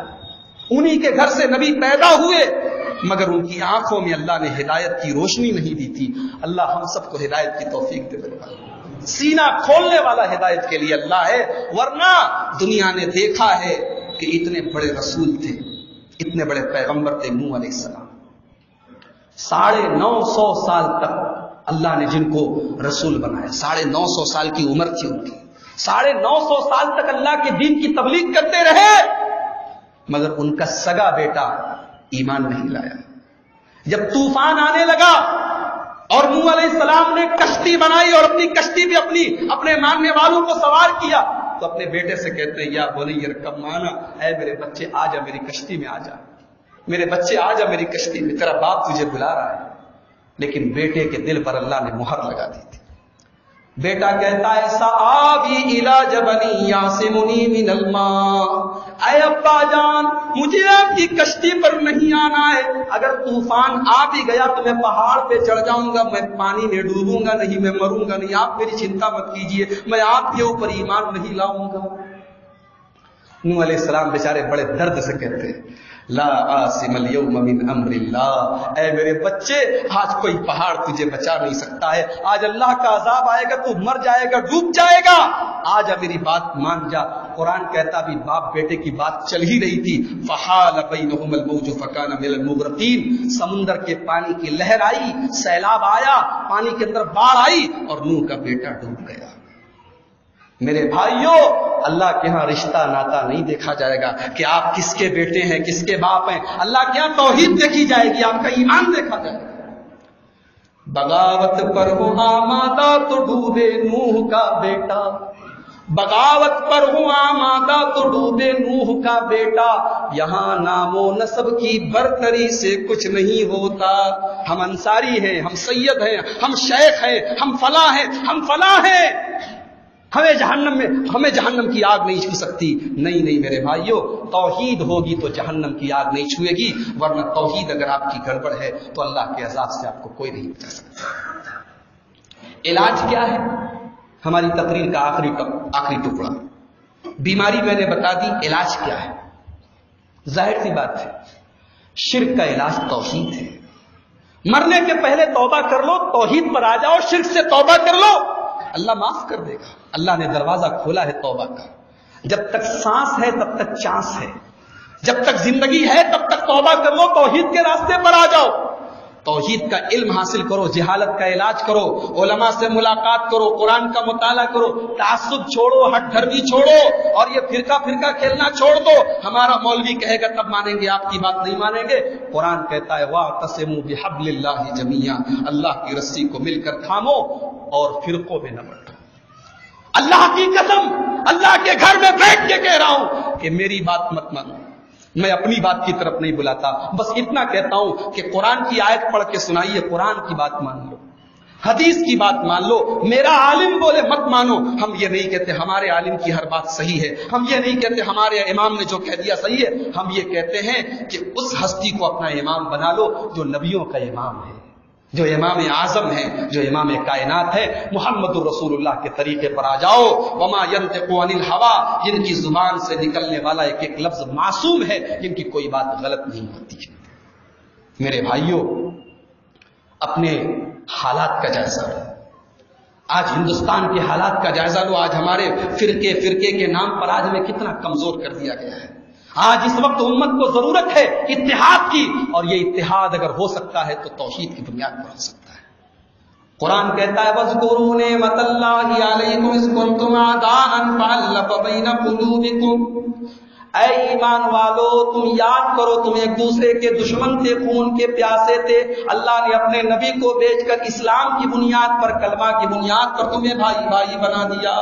انہی کے گھر سے نبی پیدا ہوئے۔ مگر ان کی آنکھوں میں اللہ نے ہدایت کی روشنی نہیں دی تھی۔ اللہ ہم سب کو ہدایت کی توفیق دے۔ دیتا سینہ کھولنے والا ہدایت کے لیے اللہ ہے۔ ورنہ دنیا نے دیکھا ہے کہ اتنے بڑے رسول تھے۔ اتنے بڑے پیغمبر تھے؟ نو علیہ السلام۔ ساڑھے نو سو سال تک اللہ نے جن کو رسول بنایا، ساڑھے نو سو سال کی عمر تھی ان کی۔ ساڑھے نو سو سال تک اللہ کے دین کی تبلیغ کرتے رہے، مگر ان کا سگا بیٹا ایمان نہیں لایا۔ جب طوفان آنے لگا اور نو علیہ السلام نے کشتی بنائی اور اپنی کشتی بھی اپنی، اپنے ماننے والوں کو سوار کیا تو اپنے بیٹے سے کہتے ہیں، یا بولی کب مانا، اے میرے بچے آ جا میری کشتی میں آ جا میرے بچے آ جا میری کشتی میں، تیرا باپ تجھے بلا رہا ہے۔ لیکن بیٹے کے دل پر اللہ نے مہر لگا دی۔ بیٹا کہتا ہے صحابی علاج بنی یا سے منی من الماء. اے ابا جان، مجھے آپ کی کشتی پر نہیں آنا ہے۔ اگر طوفان آ بھی گیا تو میں پہاڑ پہ چڑھ جاؤں گا، میں پانی میں ڈوبوں گا، نہیں میں مروں گا، نہیں آپ میری چنتا مت کیجیے، میں آپ کے اوپر ایمان نہیں لاؤں گا۔ نو علیہ السلام بیچارے بڑے درد سے کہتے ہیں لا آسم اليوم من امر اللہ۔ اے میرے بچے، آج کوئی پہاڑ تجھے بچا نہیں سکتا ہے۔ آج اللہ کا عذاب آئے گا، تو مر جائے گا، ڈوب جائے گا۔ آج میری بات مان جا۔ قرآن کہتا بھی باپ بیٹے کی بات چل ہی رہی تھی۔ فحال بینہم الموج فکان من المغرقین سمندر کے پانی کی لہر آئی، سیلاب آیا، پانی کے اندر باڑھ آئی اور نوح کا بیٹا ڈوب گیا۔ میرے بھائیوں اللہ کے ہاں رشتہ ناتا نہیں دیکھا جائے گا کہ آپ کس کے بیٹے ہیں، کس کے باپ ہیں۔ اللہ کے ہاں توحید دیکھی جائے گی، آپ کا ایمان دیکھا جائے گا۔ بغاوت پر ہو آمادہ تو ڈوبے نوح کا بیٹا۔ بغاوت پر ہوں آمادہ تو ڈوبے نوح کا بیٹا۔ یہاں نام و نصب کی برتری سے کچھ نہیں ہوتا۔ ہم انصاری ہیں، ہم سید ہیں، ہم شیخ ہیں، ہم فلاں ہیں، ہم فلاں ہیں۔ ہمیں جہنم میں ہمیں جہنم کی آگ نہیں چھو سکتی۔ نہیں نہیں میرے بھائیوں توحید ہوگی تو جہنم کی آگ نہیں چھوئے گی، ورنہ توحید اگر آپ کی گڑبڑ ہے تو اللہ کے عذاب سے آپ کو کوئی نہیں بچا سکتا۔ علاج کیا ہے؟ ہماری تقریر کا آخری آخری ٹکڑا۔ بیماری میں نے بتا دی، علاج کیا ہے؟ ظاہر سی بات ہے، شرک کا علاج توحید ہے۔ مرنے کے پہلے توبہ کر لو، توحید پر آ جاؤ، شرک سے توبہ کر لو۔ اللہ معاف کر دے گا۔ اللہ نے دروازہ کھولا ہے توبہ کا۔ جب تک سانس ہے تب تک چانس ہے۔ جب تک زندگی ہے تب تک توبہ کر لو، توحید کے راستے پر آ جاؤ۔ توحید کا علم حاصل کرو، جہالت کا علاج کرو، علماء سے ملاقات کرو، قرآن کا مطالعہ کرو، تعصب چھوڑو، ہٹ دھرمی چھوڑو اور یہ فرقہ فرقہ کھیلنا چھوڑ دو۔ ہمارا مولوی کہے گا، تب مانیں گے، آپ کی بات نہیں مانیں گے۔ قرآن کہتا ہے واہ تسم بحبل اللہ جمیا اللہ کی رسی کو مل کر تھامو اور فرقوں میں نہ بٹو اللہ کی قسم، اللہ کے گھر میں بیٹھ کے کہہ رہا ہوں کہ میری بات مت مانو۔ میں اپنی بات کی طرف نہیں بلاتا۔ بس اتنا کہتا ہوں کہ قرآن کی آیت پڑھ کے سنائیے، قرآن کی بات مان لو۔ حدیث کی بات مان لو۔ میرا عالم بولے مت مانو۔ ہم یہ نہیں کہتے ہمارے عالم کی ہر بات صحیح ہے۔ ہم یہ نہیں کہتے ہمارے امام نے جو کہہ دیا صحیح ہے۔ ہم یہ کہتے ہیں کہ اس ہستی کو اپنا امام بنا لو جو نبیوں کا امام ہے۔ جو امام اعظم ہے جو امام کائنات ہے محمد الرسول اللہ کے طریقے پر آ جاؤ۔ وما عن الحوا جن کی زبان سے نکلنے والا ایک ایک لفظ معصوم ہے، جن کی کوئی بات غلط نہیں ہوتی۔ میرے بھائیوں اپنے حالات کا جائزہ لو۔ آج ہندوستان کے حالات کا جائزہ لو۔ آج ہمارے فرقے فرقے کے نام پر آج ہمیں کتنا کمزور کر دیا گیا ہے۔ آج اس وقت امت کو ضرورت ہے اتحاد کی، اور یہ اتحاد اگر ہو سکتا ہے تو توحید کی بنیاد پر ہو سکتا ہے۔ قرآن کہتا ہے بس گرو نے مت اے ایمان والو، تم یاد کرو، تم ایک دوسرے کے دشمن تھے، خون کے پیاسے تھے۔ اللہ نے اپنے نبی کو بیچ کر اسلام کی بنیاد پر، کلمہ کی بنیاد پر تمہیں بھائی بھائی بنا دیا۔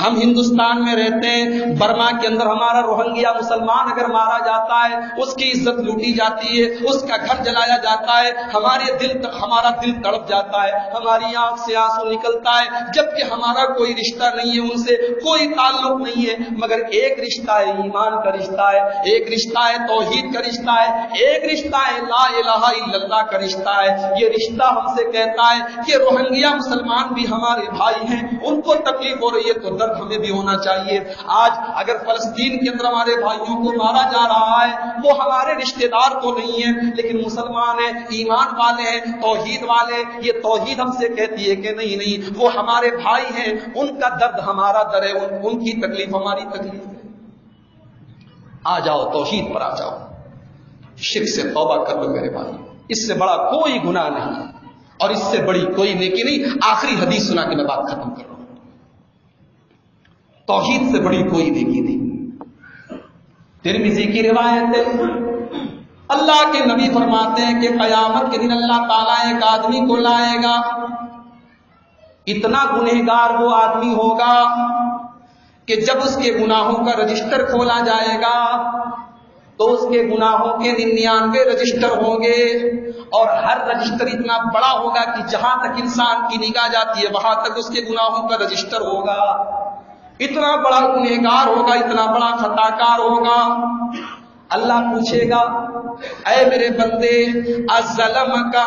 ہم ہندوستان میں رہتے ہیں، برما کے اندر ہمارا روہنگیا مسلمان اگر مارا جاتا ہے، اس کی عزت لوٹی جاتی ہے، اس کا گھر جلایا جاتا ہے، ہمارے دل ہمارا دل تڑپ جاتا ہے، ہماری آنکھ سے آنسو نکلتا ہے، جبکہ ہمارا کوئی رشتہ نہیں ہے ان سے، کوئی تعلق نہیں ہے، مگر ایک رشتہ ہے، ایمان کا رشتہ ہے، ایک رشتہ ہے، توحید کا رشتہ ہے، ایک رشتہ ہے، لا الہ الا اللہ کا رشتہ ہے۔ یہ رشتہ ہم سے کہتا ہے کہ روہنگیا مسلمان بھی ہمارے بھائی ہیں، ان کو تکلیف ہو رہی ہے تو درد درد ہمیں بھی ہونا چاہیے۔ آج اگر فلسطین کے اندر ہمارے بھائیوں کو مارا جا رہا ہے، وہ ہمارے رشتہ دار تو نہیں ہے لیکن مسلمان ہیں، ایمان والے ہیں، توحید والے یہ توحید ہم سے کہتی ہے کہ نہیں نہیں، وہ ہمارے بھائی ہیں۔ ان کا درد ہمارا در ہے ان کی تکلیف ہماری تکلیف ہے۔ آ جاؤ، توحید پر آ جاؤ۔ شرک سے توبہ کر لو میرے بھائی۔ اس سے بڑا کوئی گناہ نہیں۔ اور اس سے بڑی کوئی نیکی نہیں۔ آخری حدیث سنا کے میں بات ختم کر رہا ہوں۔ توحید سے بڑی کوئی دیکھی نہیں۔ ترمیزی کی روایت ہے۔ اللہ کے نبی فرماتے ہیں کہ قیامت کے دن اللہ تعالیٰ ایک آدمی کو لائے گا۔ اتنا گنہگار وہ آدمی ہوگا کہ جب اس کے گناہوں کا رجسٹر کھولا جائے گا تو اس کے گناہوں کے ننانوے رجسٹر ہوں گے اور ہر رجسٹر اتنا بڑا ہوگا کہ جہاں تک انسان کی نگاہ جاتی ہے، وہاں تک اس کے گناہوں کا رجسٹر ہوگا۔ اتنا بڑا گنہگار ہوگا، اتنا بڑا خطا کار ہوگا۔ اللہ پوچھے گا، اے میرے بندے ازلم کا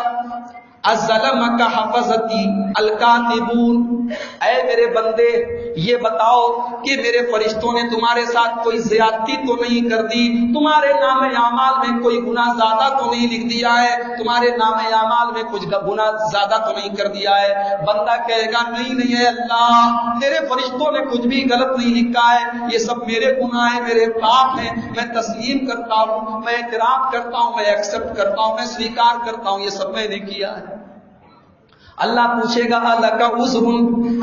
کا حفظتی الکاتبون۔ اے میرے بندے، یہ بتاؤ کہ میرے فرشتوں نے تمہارے ساتھ کوئی زیادتی تو نہیں کر دی؟ تمہارے نام اعمال میں کوئی گنا زیادہ تو نہیں لکھ دیا ہے؟ تمہارے نام اعمال میں کچھ گنا زیادہ تو نہیں کر دیا ہے؟ بندہ کہے گا، نہیں نہیں ہے اللہ، میرے فرشتوں نے کچھ بھی غلط نہیں لکھا ہے۔ یہ سب میرے گناہ ہیں، میرے پاپ ہیں۔ میں تسلیم کرتا ہوں، میں اعتراف کرتا ہوں، میں ایکسپٹ کرتا ہوں، میں سویکار کرتا ہوں۔ یہ سب میں نے کیا ہے۔ اللہ پوچھے گا، اللہ کا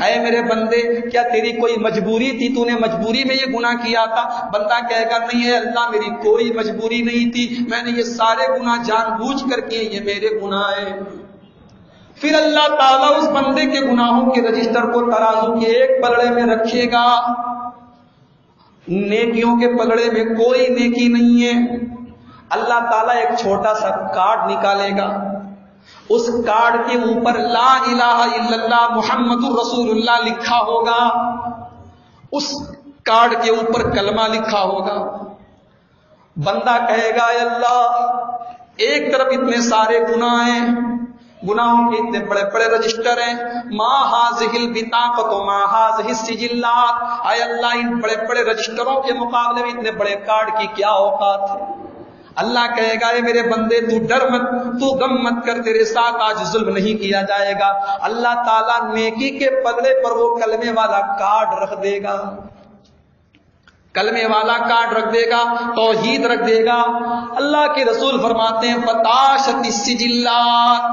اے میرے بندے، کیا تیری کوئی مجبوری تھی؟ تو نے مجبوری میں یہ گناہ کیا تھا؟ بندہ کہے گا، نہیں ہے اللہ، میری کوئی مجبوری نہیں تھی۔ میں نے یہ سارے گناہ جان بوجھ کر کیے، یہ میرے گناہ ہیں۔ پھر اللہ تعالیٰ اس بندے کے گناہوں کے رجسٹر کو ترازو کے ایک پلڑے میں رکھے گا۔ نیکیوں کے پلڑے میں کوئی نیکی نہیں ہے۔ اللہ تعالیٰ ایک چھوٹا سا کارڈ نکالے گا۔ اس کارڈ کے اوپر لا الہ الا اللہ محمد الرسول اللہ لکھا ہوگا۔ اس کارڈ کے اوپر کلمہ لکھا ہوگا۔ بندہ کہے گا اللہ، ایک طرف اتنے سارے گناہ ہیں، گناہوں کے اتنے بڑے بڑے رجسٹر ہیں۔ ماں حاضل بتاقت ماں حاضل سجلات اے اللہ، ان بڑے بڑے رجسٹروں کے مقابلے میں اتنے بڑے کارڈ کی کیا اوقات ہے؟ اللہ کہے گا، اے میرے بندے، تو ڈر مت، تو غم مت کر، تیرے ساتھ آج ظلم نہیں کیا جائے گا۔ اللہ تعالیٰ نیکی کے پگڑے پر وہ کلمے والا کارڈ رکھ دے گا۔ کلمے والا کارڈ رکھ دے گا، توحید رکھ دے گا۔ اللہ کے رسول فرماتے ہیں سجلات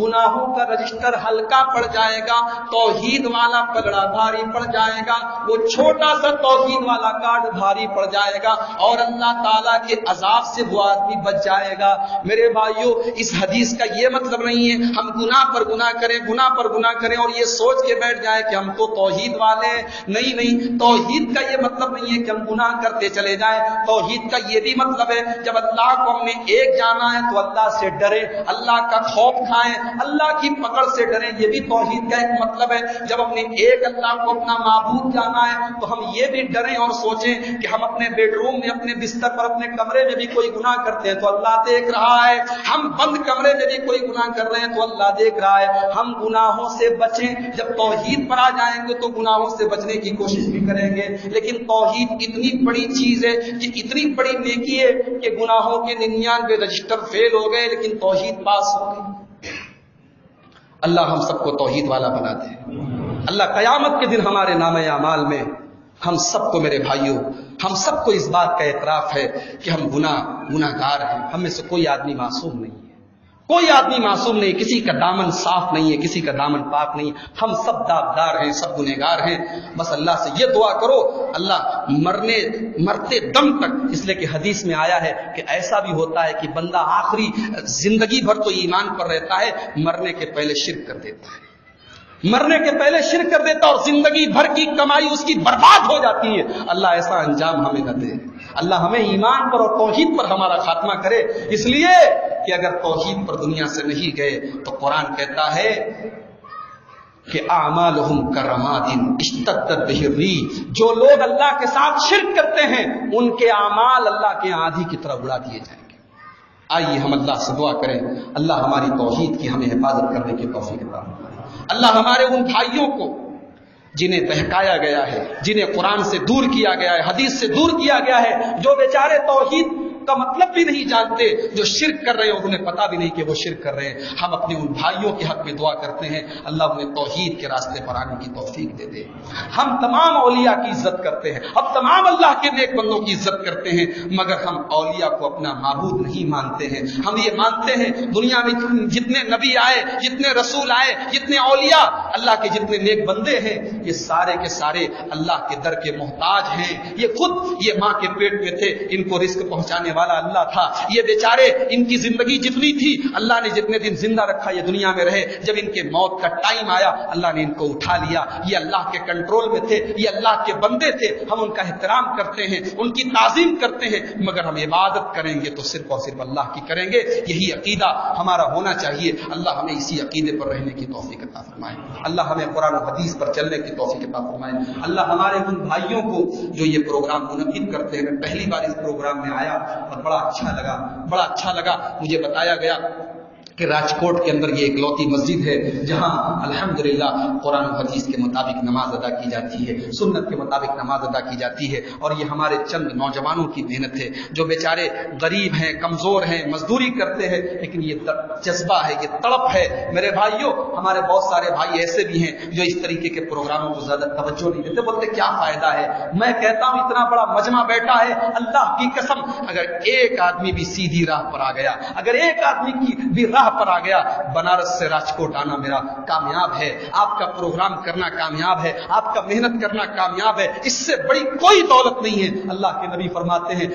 گناہوں کا رجسٹر ہلکا پڑ جائے گا، توحید والا پگڑا بھاری پڑ جائے گا، وہ چھوٹا سا توحید والا کارڈ بھاری پڑ جائے گا اور اللہ تعالیٰ کے عذاب سے وہ آدمی بچ جائے گا۔ میرے بھائیوں اس حدیث کا یہ مطلب نہیں ہے، ہم گناہ پر گناہ کریں، گناہ پر گناہ کریں اور یہ سوچ کے بیٹھ جائیں کہ ہم تو توحید والے نہیں نہیں، توحید کا یہ مطلب نہیں ہے کہ ہم گناہ کرتے چلے جائیں، توحید کا یہ بھی مطلب ہے، جب اللہ کو ہم نے ایک جانا ہے تو اللہ سے ڈرے اللہ کا خوف کھائیں، اللہ کی پکڑ سے ڈریں، یہ بھی توحید کا ایک مطلب ہے۔ جب ہم نے ایک اللہ کو اپنا معبود جانا ہے تو ہم یہ بھی ڈریں اور سوچیں کہ ہم اپنے بیڈ روم میں، اپنے بستر پر، اپنے کمرے میں بھی کوئی گناہ کرتے ہیں تو اللہ دیکھ رہا ہے۔ ہم بند کمرے میں بھی کوئی گناہ کر رہے ہیں تو اللہ دیکھ رہا ہے۔ ہم گناہوں سے بچیں، جب توحید پر آ جائیں گے تو گناہوں سے بچنے کی کوشش بھی کریں گے۔ لیکن توحید اتنی بڑی چیز ہے کہ اتنی بڑی نیکی ہے کہ گناہوں کے ننانوے رجسٹر فیل ہو گئے لیکن توحید پاس ہو گئی۔ اللہ ہم سب کو توحید والا بنا دے اللہ قیامت کے دن ہمارے نام اعمال میں ہم سب کو میرے بھائیوں ہم سب کو اس بات کا اعتراف ہے کہ ہم گناہ گناہ گار ہیں۔ ہم میں سے کوئی آدمی معصوم نہیں۔ ہے کوئی آدمی معصوم نہیں، کسی کا دامن صاف نہیں ہے، کسی کا دامن پاک نہیں ہم سب داغدار ہیں، سب گنہگار ہیں۔ بس اللہ سے یہ دعا کرو، اللہ مرنے، مرتے دم تک۔ اس لیے کہ حدیث میں آیا ہے کہ ایسا بھی ہوتا ہے کہ بندہ آخری زندگی بھر تو ایمان پر رہتا ہے، مرنے کے پہلے شرک کر دیتا ہے۔ مرنے کے پہلے شرک کر دیتا اور زندگی بھر کی کمائی اس کی برباد ہو جاتی ہے۔ اللہ ایسا انجام ہمیں نہ دے۔ اللہ ہمیں ایمان پر اور توحید پر ہمارا خاتمہ کرے۔ اس لیے کہ اگر توحید پر دنیا سے نہیں گئے تو قرآن کہتا ہے کہ جو لوگ اللہ کے ساتھ شرک کرتے ہیں، ان کے اعمال اللہ کے آدھی کی طرح اڑا دیے جائیں گے۔ آئیے ہم اللہ سے دعا کریں۔ اللہ ہماری توحید کی ہمیں حفاظت کرنے کی توفیق اللہ ہمارے ان بھائیوں کو، جنہیں بہکایا گیا ہے، جنہیں قرآن سے دور کیا گیا ہے، حدیث سے دور کیا گیا ہے، جو بیچارے توحید کا مطلب بھی نہیں جانتے، جو شرک کر رہے ہیں، انہیں پتا بھی نہیں کہ وہ شرک کر رہے ہیں۔ ہم اپنے ان بھائیوں کے حق میں دعا کرتے ہیں۔ اللہ انہیں توحید کے راستے پر آنے کی توفیق دے دے۔ ہم تمام اولیاء کی عزت کرتے ہیں۔ اب تمام اللہ کے نیک بندوں کی عزت کرتے ہیں، مگر ہم اولیاء کو اپنا معبود نہیں مانتے ہیں۔ ہم یہ مانتے ہیں، دنیا میں جتنے نبی آئے، جتنے رسول آئے، جتنے اولیاء، اللہ کے جتنے نیک بندے ہیں، یہ سارے کے سارے اللہ کے در کے محتاج ہیں۔ یہ خود یہ ماں کے پیٹ میں تھے، ان کو رزق پہنچانے والا اللہ تھا۔ یہ بیچارے ان کی زندگی جتنی تھی، اللہ نے جتنے دن زندہ رکھا یہ دنیا میں رہے۔ جب ان کے موت کا ٹائم آیا، اللہ نے ان کو اٹھا لیا۔ یہ اللہ کے کنٹرول میں تھے، یہ اللہ کے بندے تھے۔ ہم ان کا احترام کرتے ہیں، ان کی تعظیم کرتے ہیں۔ مگر ہم عبادت کریں گے تو صرف اور صرف اللہ کی کریں گے۔ یہی عقیدہ ہمارا ہونا چاہیے۔ اللہ ہمیں اسی عقیدے پر رہنے کی توفیق عطا فرمائے۔ اللہ ہمیں قرآن و حدیث پر چلنے کی توفیق عطا فرمائے۔ اللہ ہمارے ان بھائیوں کو جو یہ پروگرام منعقد کرتے ہیں پہلی بار اس پروگرام میں آیا۔ اور بڑا اچھا لگا بڑا اچھا لگا مجھے بتایا گیا کہ راجکوٹ کے اندر یہ ایک لوتی مسجد ہے جہاں الحمدللہ قرآن و حدیث کے مطابق نماز ادا کی جاتی ہے، سنت کے مطابق نماز ادا کی جاتی ہے اور یہ ہمارے چند نوجوانوں کی محنت ہے جو بیچارے غریب ہیں، کمزور ہیں، مزدوری کرتے ہیں، لیکن یہ جذبہ ہے، یہ تڑپ ہے۔ میرے بھائیوں، ہمارے بہت سارے بھائی ایسے بھی ہیں جو اس طریقے کے پروگراموں کو زیادہ توجہ نہیں دیتے، بولتے کیا فائدہ ہے؟ میں کہتا ہوں اتنا بڑا مجمع بیٹھا ہے، اللہ کی قسم، اگر ایک آدمی بھی سیدھی راہ پر آ گیا، اگر ایک آدمی کی بھی راہ راہ پر آ گیا۔ بنارس سے راجکوٹ آنا میرا کامیاب ہے۔ آپ کا پروگرام کرنا کامیاب ہے۔ آپ کا محنت کرنا کامیاب ہے۔ اس سے بڑی کوئی دولت نہیں ہے۔ اللہ کے نبی فرماتے ہیں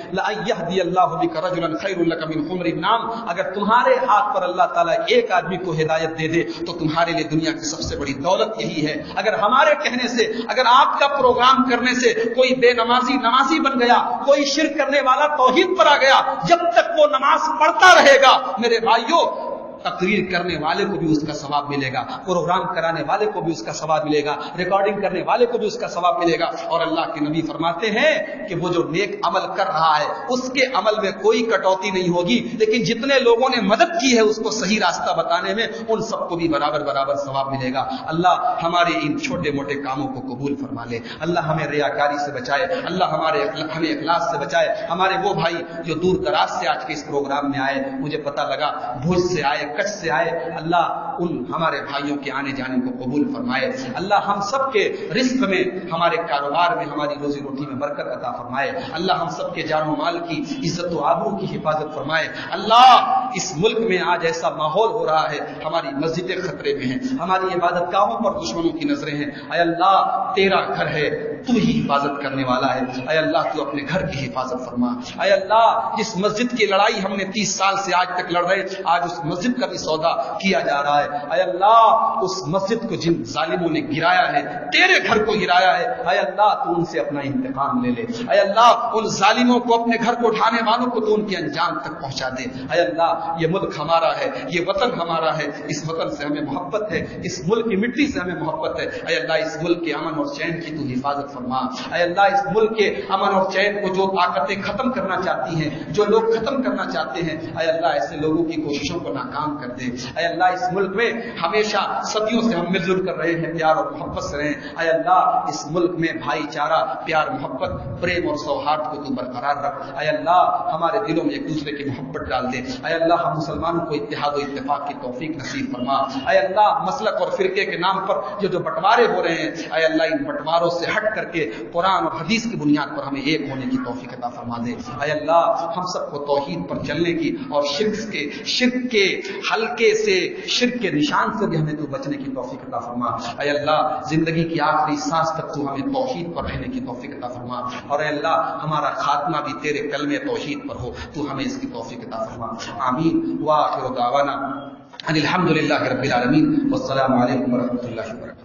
نام اگر تمہارے ہاتھ پر اللہ تعالیٰ ایک آدمی کو ہدایت دے دے، تو تمہارے لیے دنیا کی سب سے بڑی دولت یہی ہے۔ اگر ہمارے کہنے سے، اگر آپ کا پروگرام کرنے سے کوئی بے نمازی نمازی بن گیا، کوئی شرک کرنے والا توحید پر آ گیا، جب تک وہ نماز پڑھتا رہے گا، میرے بھائیوں تقریر کرنے والے کو بھی اس کا ثواب ملے گا، پروگرام کرانے والے کو بھی اس کا ثواب ملے گا، ریکارڈنگ کرنے والے کو بھی اس کا ثواب ملے گا۔ اور اللہ کے نبی فرماتے ہیں کہ وہ جو نیک عمل کر رہا ہے، اس کے عمل میں کوئی کٹوتی نہیں ہوگی، لیکن جتنے لوگوں نے مدد کی ہے اس کو صحیح راستہ بتانے میں، ان سب کو بھی برابر برابر ثواب ملے گا۔ اللہ ہمارے ان چھوٹے موٹے کاموں کو قبول فرما لے۔ اللہ ہمیں ریاکاری سے بچائے، اللہ ہمارے ہمیں اخلاص سے بچائے۔ ہمارے وہ بھائی جو دور دراز سے آج کے اس پروگرام میں آئے، مجھے پتا لگا، بھوج سے آئے کچھ سے آئے، اللہ ان ہمارے بھائیوں کے آنے جانے کو قبول فرمائے۔ اللہ ہم سب کے رزق میں، ہمارے کاروبار میں، ہماری روزی روٹی میں برکت عطا فرمائے۔ اللہ ہم سب کے جان و مال کی عزت و آبرو کی حفاظت فرمائے۔ اللہ اس ملک میں آج ایسا ماحول ہو رہا ہے، ہماری مسجدیں خطرے میں ہیں، ہماری عبادت گاہوں پر دشمنوں کی نظریں ہیں۔ اے اللہ، تیرا گھر ہے، تو ہی حفاظت کرنے والا ہے۔ اے اللہ، تو اپنے گھر کی حفاظت فرما۔ اے اللہ، جس مسجد کی لڑائی ہم نے تیس سال سے آج تک لڑ رہے، آج اس مسجد کا کا بھی سودا کیا جا رہا ہے۔ اے اللہ، اس مسجد کو جن ظالموں نے گرایا ہے، تیرے گھر کو گرایا ہے۔ اے اللہ، تو ان سے اپنا انتقام لے لے۔ اے اللہ، ان ظالموں کو اپنے گھر کو اٹھانے والوں کو تو ان کے انجام تک پہنچا دے۔ اے اللہ، یہ ملک ہمارا ہے، یہ وطن ہمارا ہے۔ اس وطن سے ہمیں محبت ہے، اس ملک کی مٹی سے ہمیں محبت ہے۔ اے اللہ، اس ملک کے امن اور چین کی تو حفاظت فرما۔ اے اللہ، اس ملک کے امن اور چین کو جو طاقتیں ختم کرنا چاہتی ہیں، جو لوگ ختم کرنا چاہتے ہیں، اے اللہ، ایسے لوگوں کی کوششوں کو ناکام کر دے۔ اے اللہ، اس ملک میں ہمیشہ صدیوں سے ہم مل جل کر رہے ہیں، پیار اور محبت سے رہے اے اللہ، اس ملک میں بھائی چارہ، پیار، محبت، پریم اور سوہارد کو تو برقرار رکھ۔ اے اللہ، ہمارے دلوں میں ایک دوسرے کی محبت ڈال دے۔ اے اللہ، ہم مسلمانوں کو اتحاد و اتفاق کی توفیق نصیب فرما۔ اے اللہ، مسلک اور فرقے کے نام پر جو جو بٹوارے ہو رہے ہیں، اے اللہ، ان بٹواروں سے ہٹ کر کے قرآن اور حدیث کی بنیاد پر ہمیں ایک ہونے کی توفیق عطا فرما دے۔ اے اللہ، ہم سب کو توحید پر چلنے کی اور شرک کے شرک کے ہلکے سے شرک کے نشان سے بھی ہمیں تو بچنے کی توفیق عطا فرما۔ اے اللہ، زندگی کی آخری سانس تک تو ہمیں توحید پر رہنے کی توفیق عطا فرما۔ اور اے اللہ، ہمارا خاتمہ بھی تیرے کلمے توحید پر ہو، تو ہمیں اس کی توفیق عطا فرما۔ آمین۔ واخر دعوانا ان الحمد للہ رب العالمین۔ والسلام علیکم ورحمۃ اللہ وبرکاتہ۔